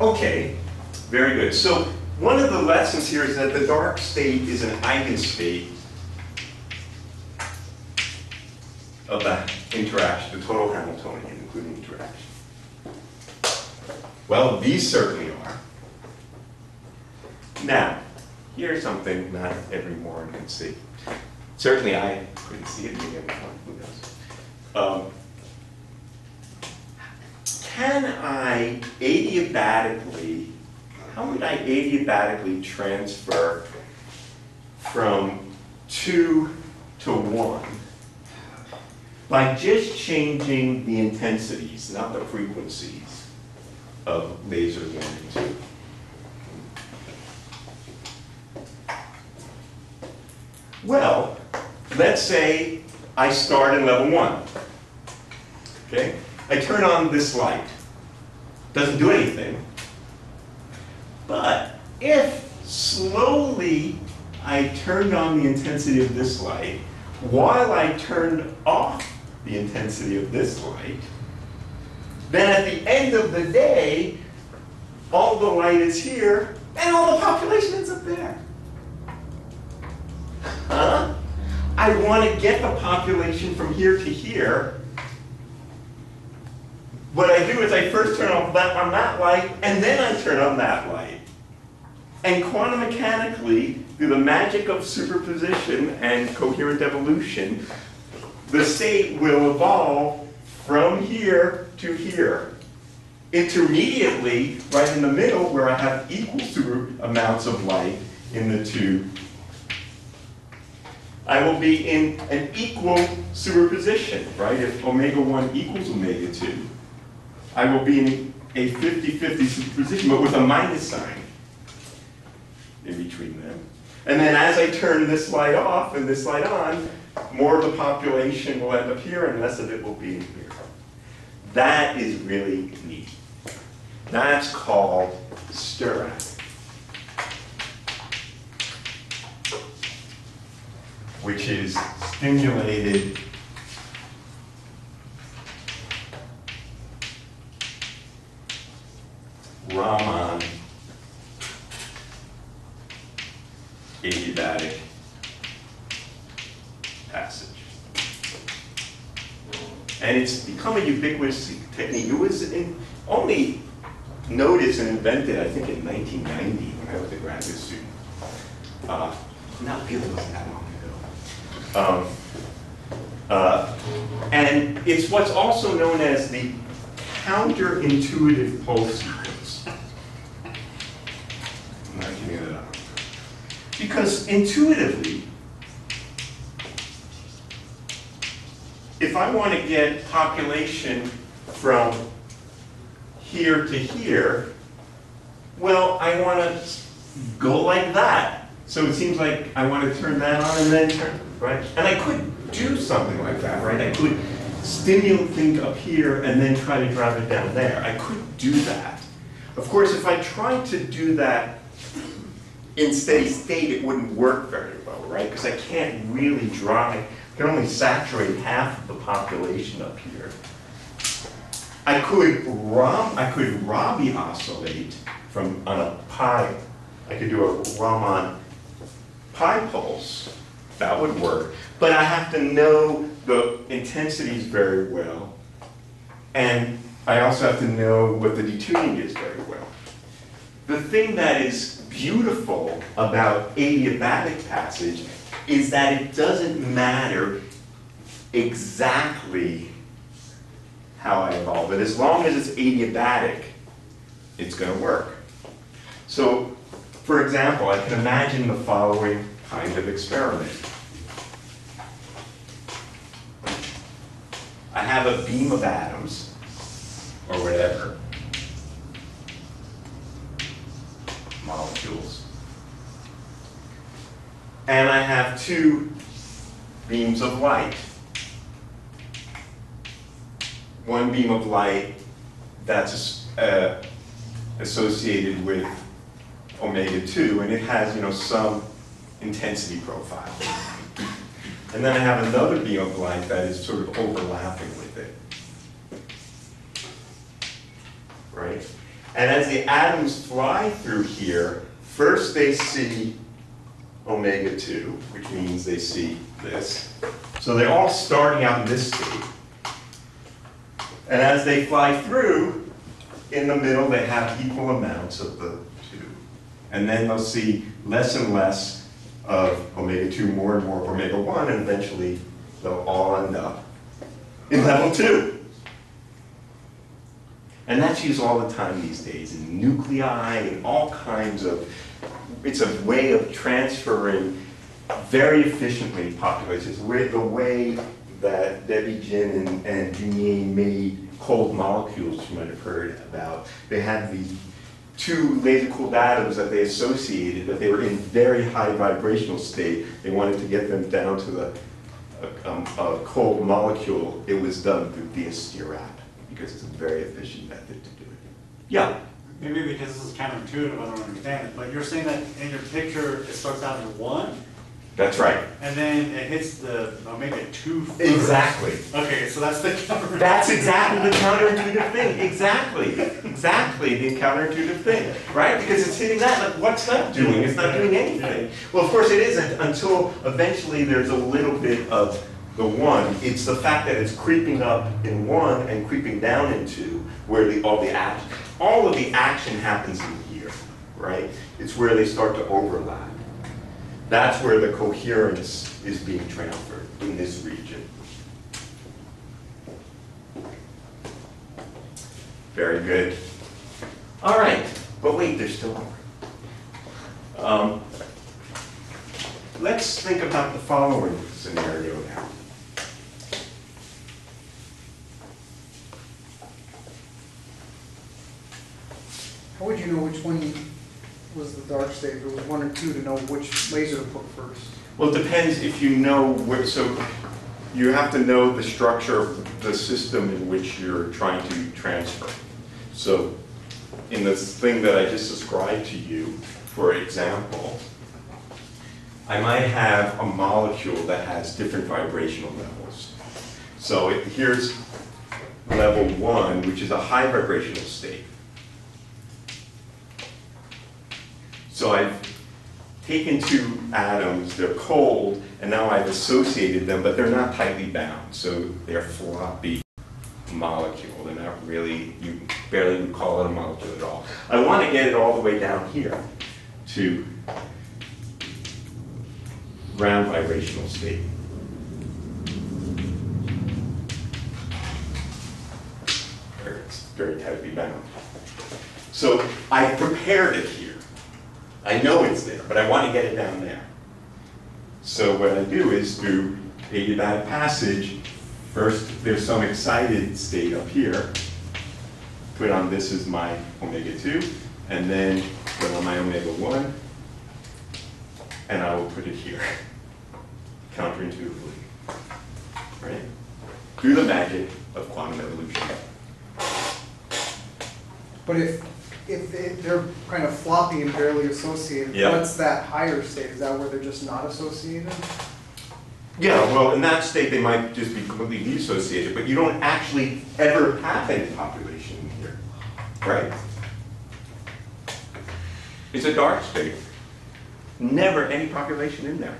Okay, very good. So one of the lessons here is that the dark state is an eigenstate of the interaction, the total Hamiltonian, including interaction. Well, these certainly are. Now, here's something not every moron can see. Certainly I couldn't see it, maybe everyone, who knows? Um, Can I adiabatically, how would I adiabatically transfer from two to one by just changing the intensities, not the frequencies of laser one and two? Well, let's say I start in level one. Okay? I turn on this light. Doesn't do anything. But if slowly I turned on the intensity of this light while I turned off the intensity of this light, then at the end of the day, all the light is here and all the population is up there. Huh? I want to get the population from here to here. What I do is I first turn off that on that light, and then I turn on that light. And quantum mechanically, through the magic of superposition and coherent evolution, the state will evolve from here to here. Intermediately, right in the middle, where I have equal super amounts of light in the two I will be in an equal superposition, right? If omega 1 equals omega 2, I will be in a 50-50 superposition, but with a minus sign in between them. And then as I turn this light off and this light on, more of the population will end up here and less of it will be in here. That is really neat. That's called STIRAP. Which is stimulated Raman adiabatic passage. And it's become a ubiquitous technique. It was in, only noticed and invented, I think, in 1990 when I was a graduate student. Uh, not really wasn't that long ago. Um, uh, and it's what's also known as the counterintuitive pulse sequence. I'm not giving it up. Because intuitively, if I want to get population from here to here, well, I want to go like that. So it seems like I want to turn that on and then turn, right? And I could do something like that, right? I could stimulate thing up here and then try to drive it down there. I could do that. Of course, if I tried to do that in steady state, it wouldn't work very well, right? Because I can't really drive, can only saturate half of the population up here. I could Ram, I could Rabi oscillate from, on a pi, I could do a Raman pi pulse, that would work. But I have to know the intensities very well. And I also have to know what the detuning is very well. The thing that is beautiful about adiabatic passage is that it doesn't matter exactly how I evolve it. As long as it's adiabatic, it's going to work. So, for example, I can imagine the following kind of experiment. I have a beam of atoms, or whatever, molecules. And I have two beams of light. One beam of light that's uh, associated with omega 2, and it has, you know, some intensity profile. And then I have another beam of light that is sort of overlapping with it. Right? And as the atoms fly through here, first they see omega 2, which means they see this. So they're all starting out in this state. And as they fly through, in the middle they have equal amounts of the two. And then they'll see less and less of omega 2, more and more of omega 1, and eventually they'll all end up in level 2. And that's used all the time these days in nuclei and all kinds of, it's a way of transferring very efficiently populations. Where the way that Debbie Jin and, and made cold molecules you might have heard about. They had these two laser cooled atoms that they associated, but they were in very high vibrational state. They wanted to get them down to the a, um, a cold molecule. It was done through via STIRAP because it's a very efficient method to do it. Yeah. Maybe because this is counterintuitive, I don't understand it, but you're saying that in your picture, it starts out at one, That's right. and then it hits the oh, omega two first? Exactly. Okay, so that's the counter. That's exactly the counterintuitive thing. Exactly. Exactly the counterintuitive thing, right? Because it's hitting that. Like, what's that doing? It's not doing anything. Well, of course, it isn't until eventually there's a little bit of the one. It's the fact that it's creeping up in one and creeping down in two, where the, all the action, all of the action happens in here, right? It's where they start to overlap. That's where the coherence is being transferred in this region. Very good. All right, but wait, there's still more. Um, let's think about the following scenario now. How would you know which one was the dark state, if it was one or two, to know which laser to put first. Well, it depends if you know where, so you have to know the structure of the system in which you're trying to transfer. So in this thing that I just described to you, for example, I might have a molecule that has different vibrational levels. So it- here's level one, which is a high vibrational state. So I've taken two atoms, they're cold, and now I've associated them, but they're not tightly bound, so they're floppy molecule. They're not really, you barely would call it a molecule at all. I want to get it all the way down here to ground vibrational state. It's very tightly bound. So I prepared it. I know it's there, but I want to get it down there. So what I do is through adiabatic passage, first there's some excited state up here. Put on this as my omega 2, and then put on my omega 1, and I will put it here, counterintuitively. Right? Through the magic of quantum evolution. But if, if it- they're kind of floppy and barely associated, Yeah. what's that higher state? Is that where they're just not associated? Yeah, well, in that state, they might just be completely dissociated, but you don't actually ever have any population in here, right? It's a dark state. Never any population in there.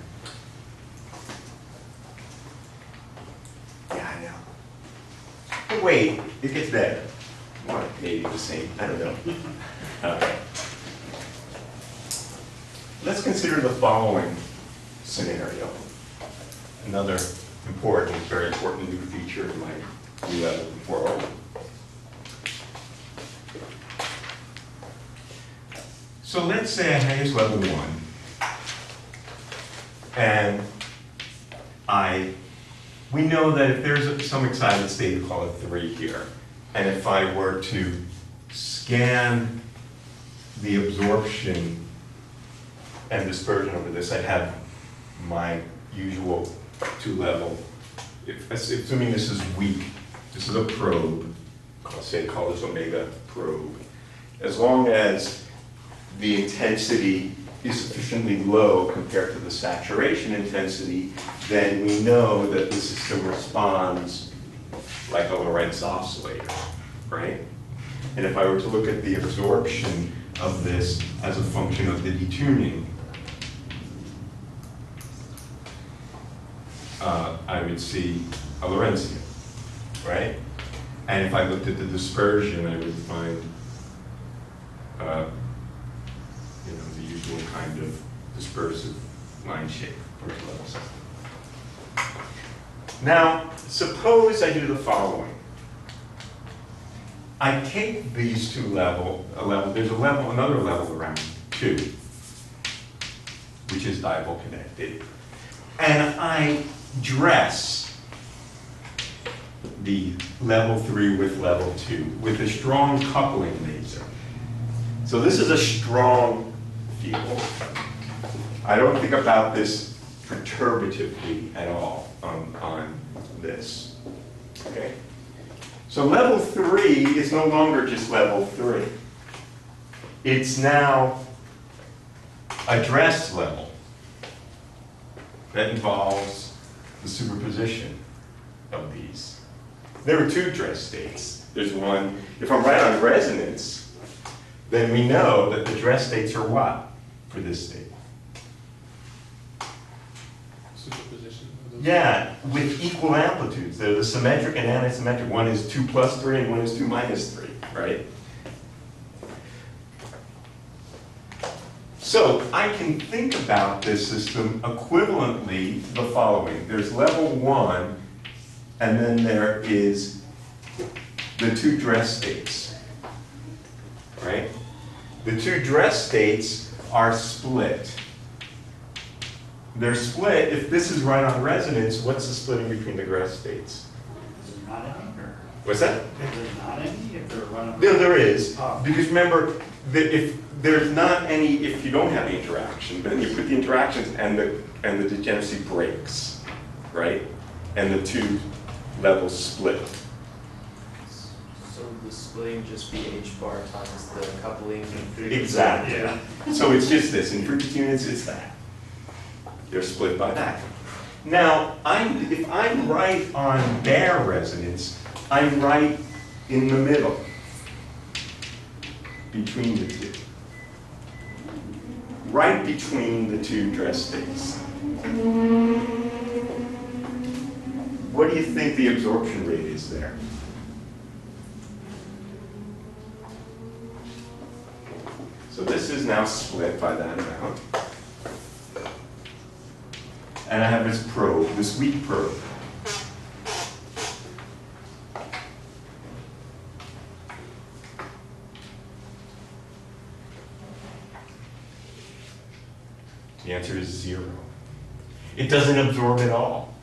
Yeah, I know. But wait, it gets better. Well, maybe the same, I don't know. Okay. Let's consider the following scenario another important, very important new feature in my new world. So let's say I have level one, and I, we know that if there's some excited state, we call it three here, and if I were to scan the absorption and dispersion over this, I'd have my usual two-level, if- assuming this is weak, this is a probe, I'll say call this omega probe. As long as the intensity is sufficiently low compared to the saturation intensity, then we know that the system responds like a Lorentz oscillator, right? And if I were to look at the absorption of this as a function of the detuning, uh, I would see a Lorentzian, right? And if I looked at the dispersion, I would find, uh, you know, the usual kind of dispersive line shape first level system. Now, suppose I do the following. I take these two level, a level, there's a level, another level around two, which is dipole connected, and I dress the level three with level two with a strong coupling laser. So this is a strong field. I don't think about this perturbatively at all on, on this, okay? So level three is no longer just level three. It's now a dress level that involves the superposition of these. There are two dress states. There's one, if I'm right on resonance, then we know that the dress states are what for this state? Superposition of those. Yeah, with equal amplitudes. They're the symmetric and antisymmetric. One is two plus three and one is two minus three, right? So I can think about this system equivalently the following. There's level one, and then there is the two dress states, right? The two dress states are split. They're split, if this is right on resonance, what's the splitting between the dress states? Is there not any, or What's that? is there not any, if they're running? There, there is, Oh. because remember, that if there's not any, if you don't have the interaction, but then you put the interactions and the, and the degeneracy breaks, right? And the two levels split. So the splitting just be H bar times the coupling. Exactly. Yeah. So it's just this, in frequency units, it's that. They're split by that. Now, I'm, if I'm right on bare resonance, I'm right in the middle between the two. Right between the two dress states. What do you think the absorption rate is there? So this is now split by that amount. And I have this probe, this weak probe. The answer is zero. It doesn't absorb at all.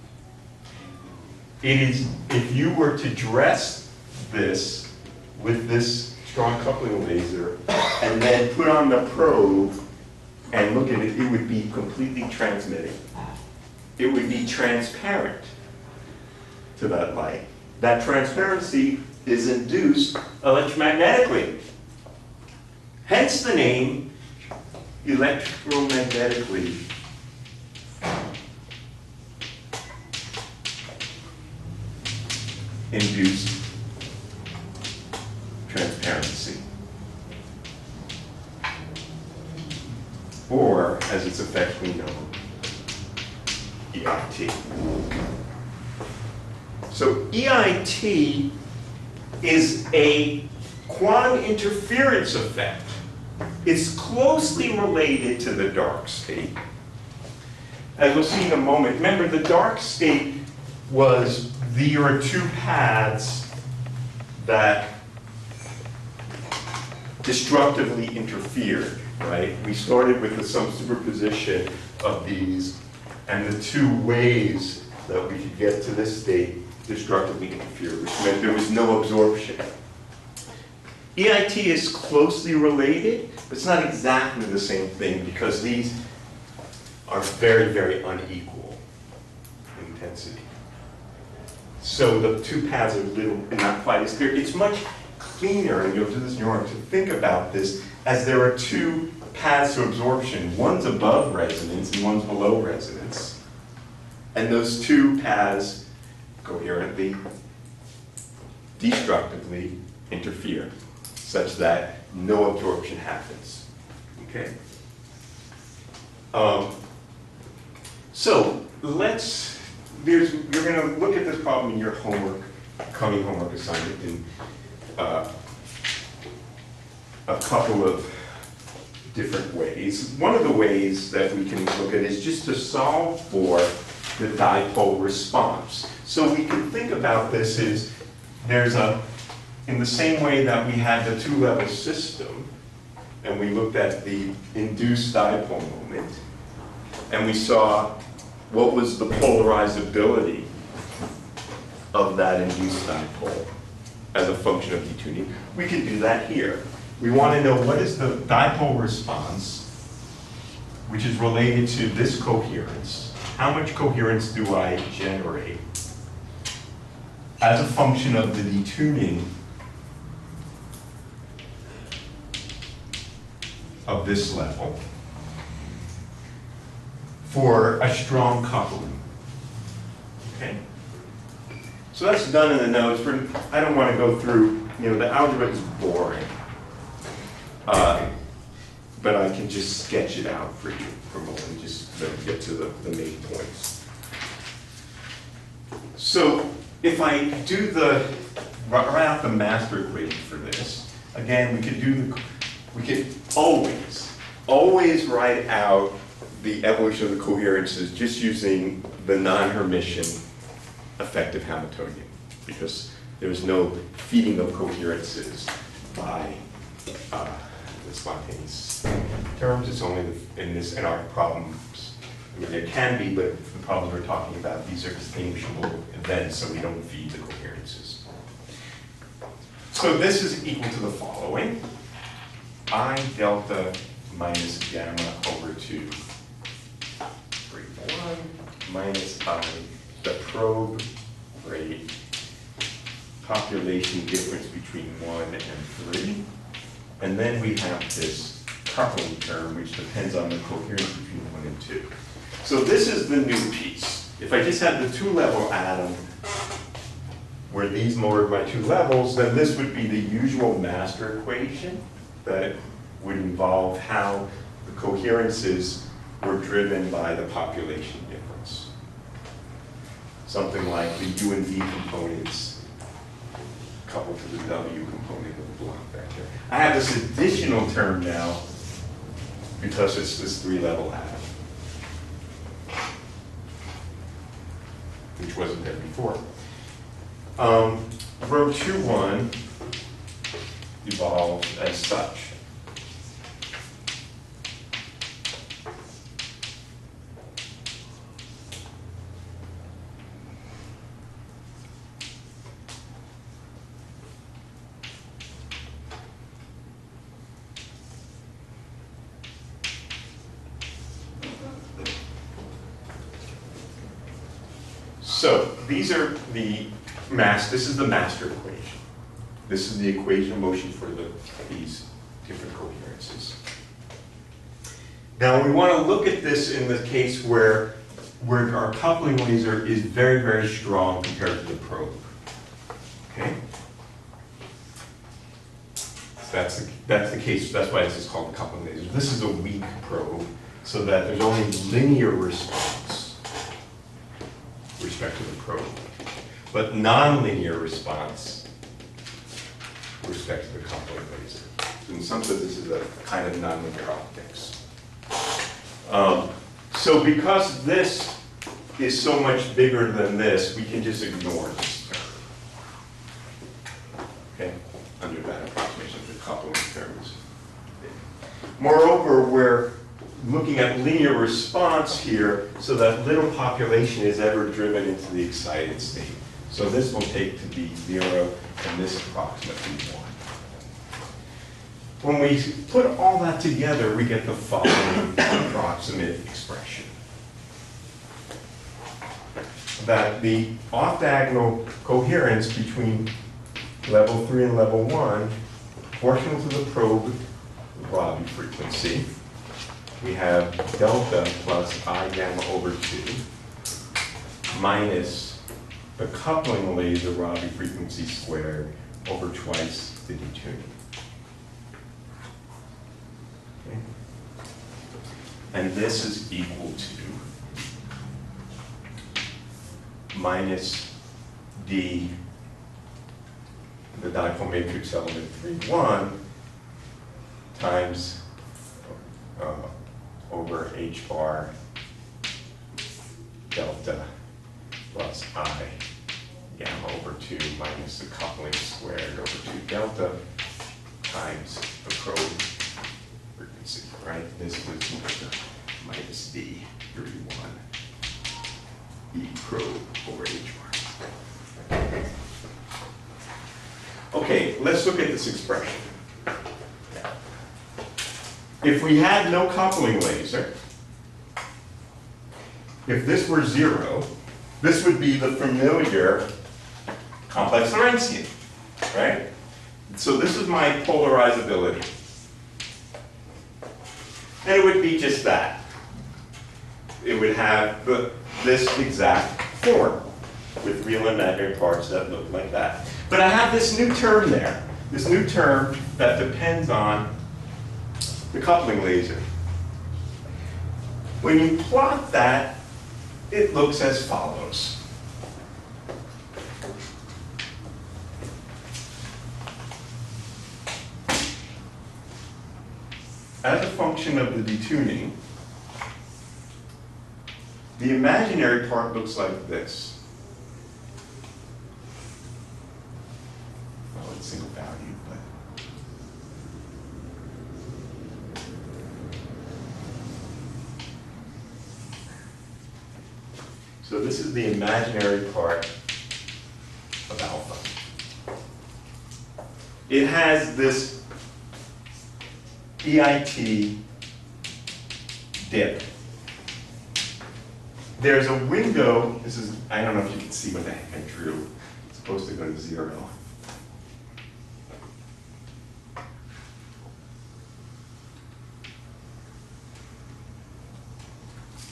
It is, if you were to dress this with this strong coupling laser and then put on the probe and look at it, it would be completely transmitting. It would be transparent to that light. That transparency is induced electromagnetically. Hence the name electromagnetically induced transparency. Or, as it's affectionately known, EIT. So EIT is a quantum interference effect. It's closely related to the dark state. As we'll see in a moment, remember the dark state was there are two paths that destructively interfered, right? We started with the some superposition of these and the two ways that we could get to this state destructively interfered, which meant there was no absorption. EIT is closely related, but it's not exactly the same thing because these are very, very unequal in intensity. So the two paths are little, not quite as clear. It's much cleaner, and you'll do this in your work, to think about this as there are two paths to absorption. One's above resonance and one's below resonance. And those two paths coherently, destructively interfere, such that no absorption happens. Okay? Um, so let's, there's, you're going to look at this problem in your homework, coming homework assignment in uh, a couple of different ways. One of the ways that we can look at is just to solve for the dipole response. So we can think about this as there's a, in the same way that we had the two-level system, and we looked at the induced dipole moment, and we saw what was the polarizability of that induced dipole as a function of detuning. We can do that here. We want to know what is the dipole response, which is related to this coherence. How much coherence do I generate as a function of the detuning of this level for a strong coupling? Okay. So that's done in the notes. I don't want to go through, you know, the algebra is boring. Uh, But I can just sketch it out for you for a moment, just to get to the, the main points. So if I do the, write out the master equation for this, again, we could do the, we could always, always write out the evolution of the coherences just using the non-Hermitian effective Hamiltonian, because there's no feeding of coherences by uh, the spontaneous terms. It's only in this, in our problems. I mean, there can be, but the problems we're talking about, these are distinguishable events, so we don't feed the coherences. So this is equal to the following. I delta minus gamma over two. Three, one, minus I, the probe rate, population difference between one and three. And then we have this coupling term, which depends on the coherence between one and two. So this is the new piece. If I just had the two-level atom, where these were my two levels, then this would be the usual master equation that would involve how the coherences were driven by the population difference. Something like the U and V components coupled to the W component of the Bloch vector. I have this additional term now because it's this three-level atom, which wasn't there before. Um, Rho two one evolved as such. So these are the mass, this is the master equation. This is the equation of motion for the, these different coherences. Now, we want to look at this in the case where, where our coupling laser is very, very strong compared to the probe. Okay? That's, the- that's the case, that's why this is called coupling laser. This is a weak probe, so that there's only linear response with respect to the probe, but nonlinear response with respect to the coupling laser. In some sense, this is a kind of nonlinear optics. Um, So because this is so much bigger than this, we can just ignore this term. Okay, under that approximation, the coupling terms. Moreover, we're looking at linear response here, so that little population is ever driven into the excited state. So this will take to be zero, and this approximately one. When we put all that together, we get the following approximate expression. That the off-diagonal coherence between level three and level one, proportional to the probe frequency, we have delta plus I gamma over two, minus the coupling laser Rabi frequency squared over twice the detuning. And this is equal to minus d, the dipole matrix element three one, times uh, over h bar delta plus i gamma over two minus the coupling squared over two delta times the probe frequency, right? This was minus d thirty-one e probe over h bar. Okay, let's look at this expression. If we had no coupling laser, if this were zero, this would be the familiar complex Lorentzian, right? So this is my polarizability. And it would be just that. It would have the, this exact form with real and imaginary parts that look like that. But I have this new term there, this new term that depends on the coupling laser. When you plot that, it looks as follows. As a function of the detuning, the imaginary part looks like this. Well, it's single value, but So this is the imaginary part of alpha. It has this EIT dip. There's a window, this is, I don't know if you can see what the heck I drew. It's supposed to go to zero.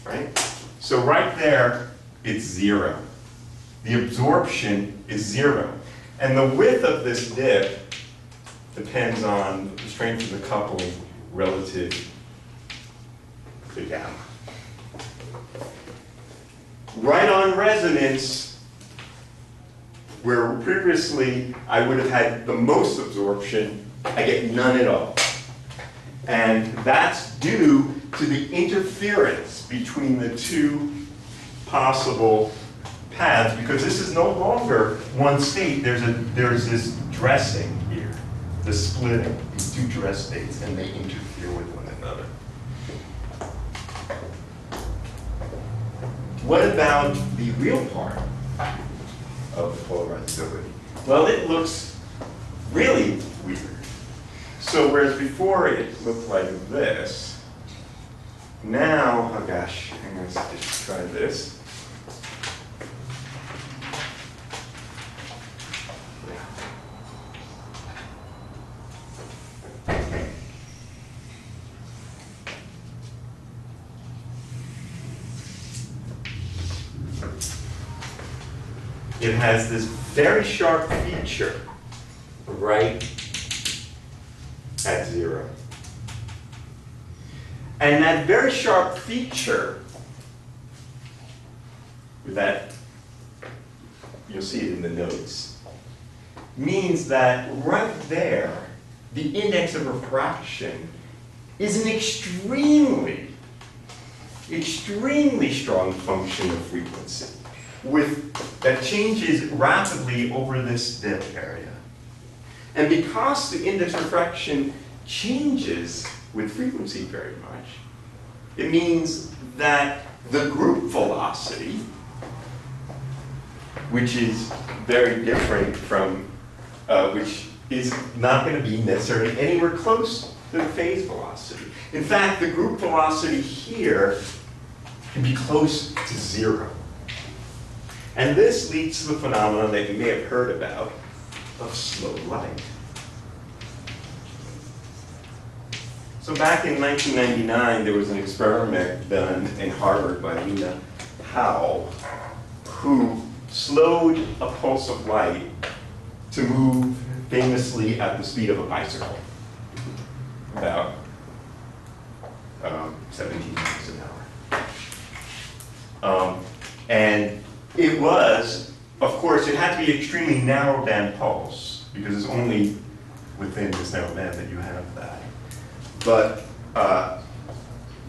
Right? So right there, it's zero. The absorption is zero. And the width of this dip depends on strength of the coupling relative to gamma. Right on resonance, where previously I would have had the most absorption, I get none at all. And that's due to the interference between the two possible paths, because this is no longer one state, there's a, there's this dressing the splitting, these two dress states, and they interfere with one another. What about the real part of the polarizability? Well, it looks really weird. So whereas before it looked like this, now, oh gosh, I'm going to try this. Has this very sharp feature right at zero. And that very sharp feature, that, you'll see it in the notes, means that right there, the index of refraction is an extremely, extremely strong function of frequency with, that changes rapidly over this dip area. And because the index refraction changes with frequency very much, it means that the group velocity, which is very different from, uh, which is not going to be necessarily anywhere close to the phase velocity. In fact, the group velocity here can be close to zero. And this leads to the phenomenon that you may have heard about of slow light. So back in 1999, there was an experiment done in Harvard by Lena Powell, who slowed a pulse of light to move famously at the speed of a bicycle, about um, 17 miles an hour. Um, and it was, of course, it had to be extremely narrow band pulse, because it's only within this narrow band that you have that. But uh,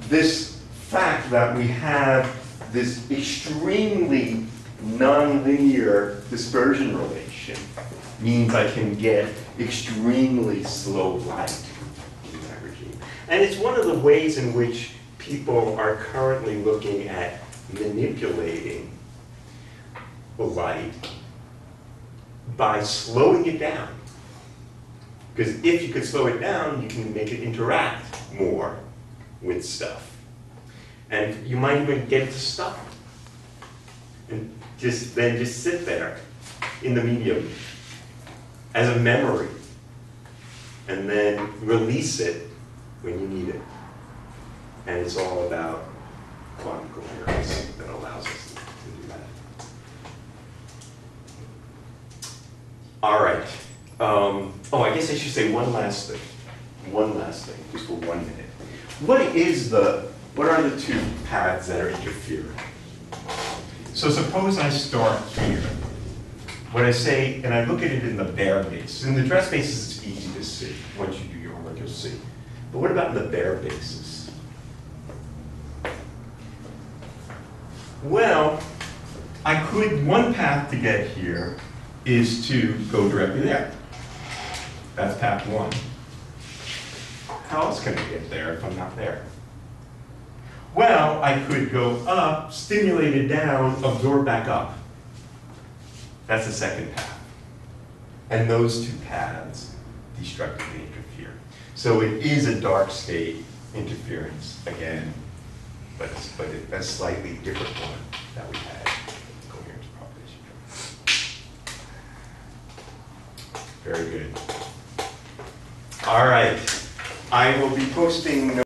this fact that we have this extremely nonlinear dispersion relation means I can get extremely slow light in that regime. And it's one of the ways in which people are currently looking at manipulating the light by slowing it down. Because if you could slow it down, you can make it interact more with stuff. And you might even get it to stop. And just then just sit there in the medium as a memory. And then release it when you need it. And it's all about quantum coherence that allows us to do that. All right. Um, oh, I guess I should say one last thing. One last thing, just for one minute. What is the, what are the two paths that are interfering? So suppose I start here. When I say, and I look at it in the bare basis. In the dress basis, it's easy to see. Once you do your homework, you'll see. But what about in the bare basis? Well, I could, one path to get here is to go directly there. That's path one. How else can I get there if I'm not there? Well, I could go up, stimulate it down, absorb back up. That's the second path. And those two paths destructively interfere. So it is a dark state interference again, but but a slightly different one that we had, coherence propagation. Very good. All right, I will be posting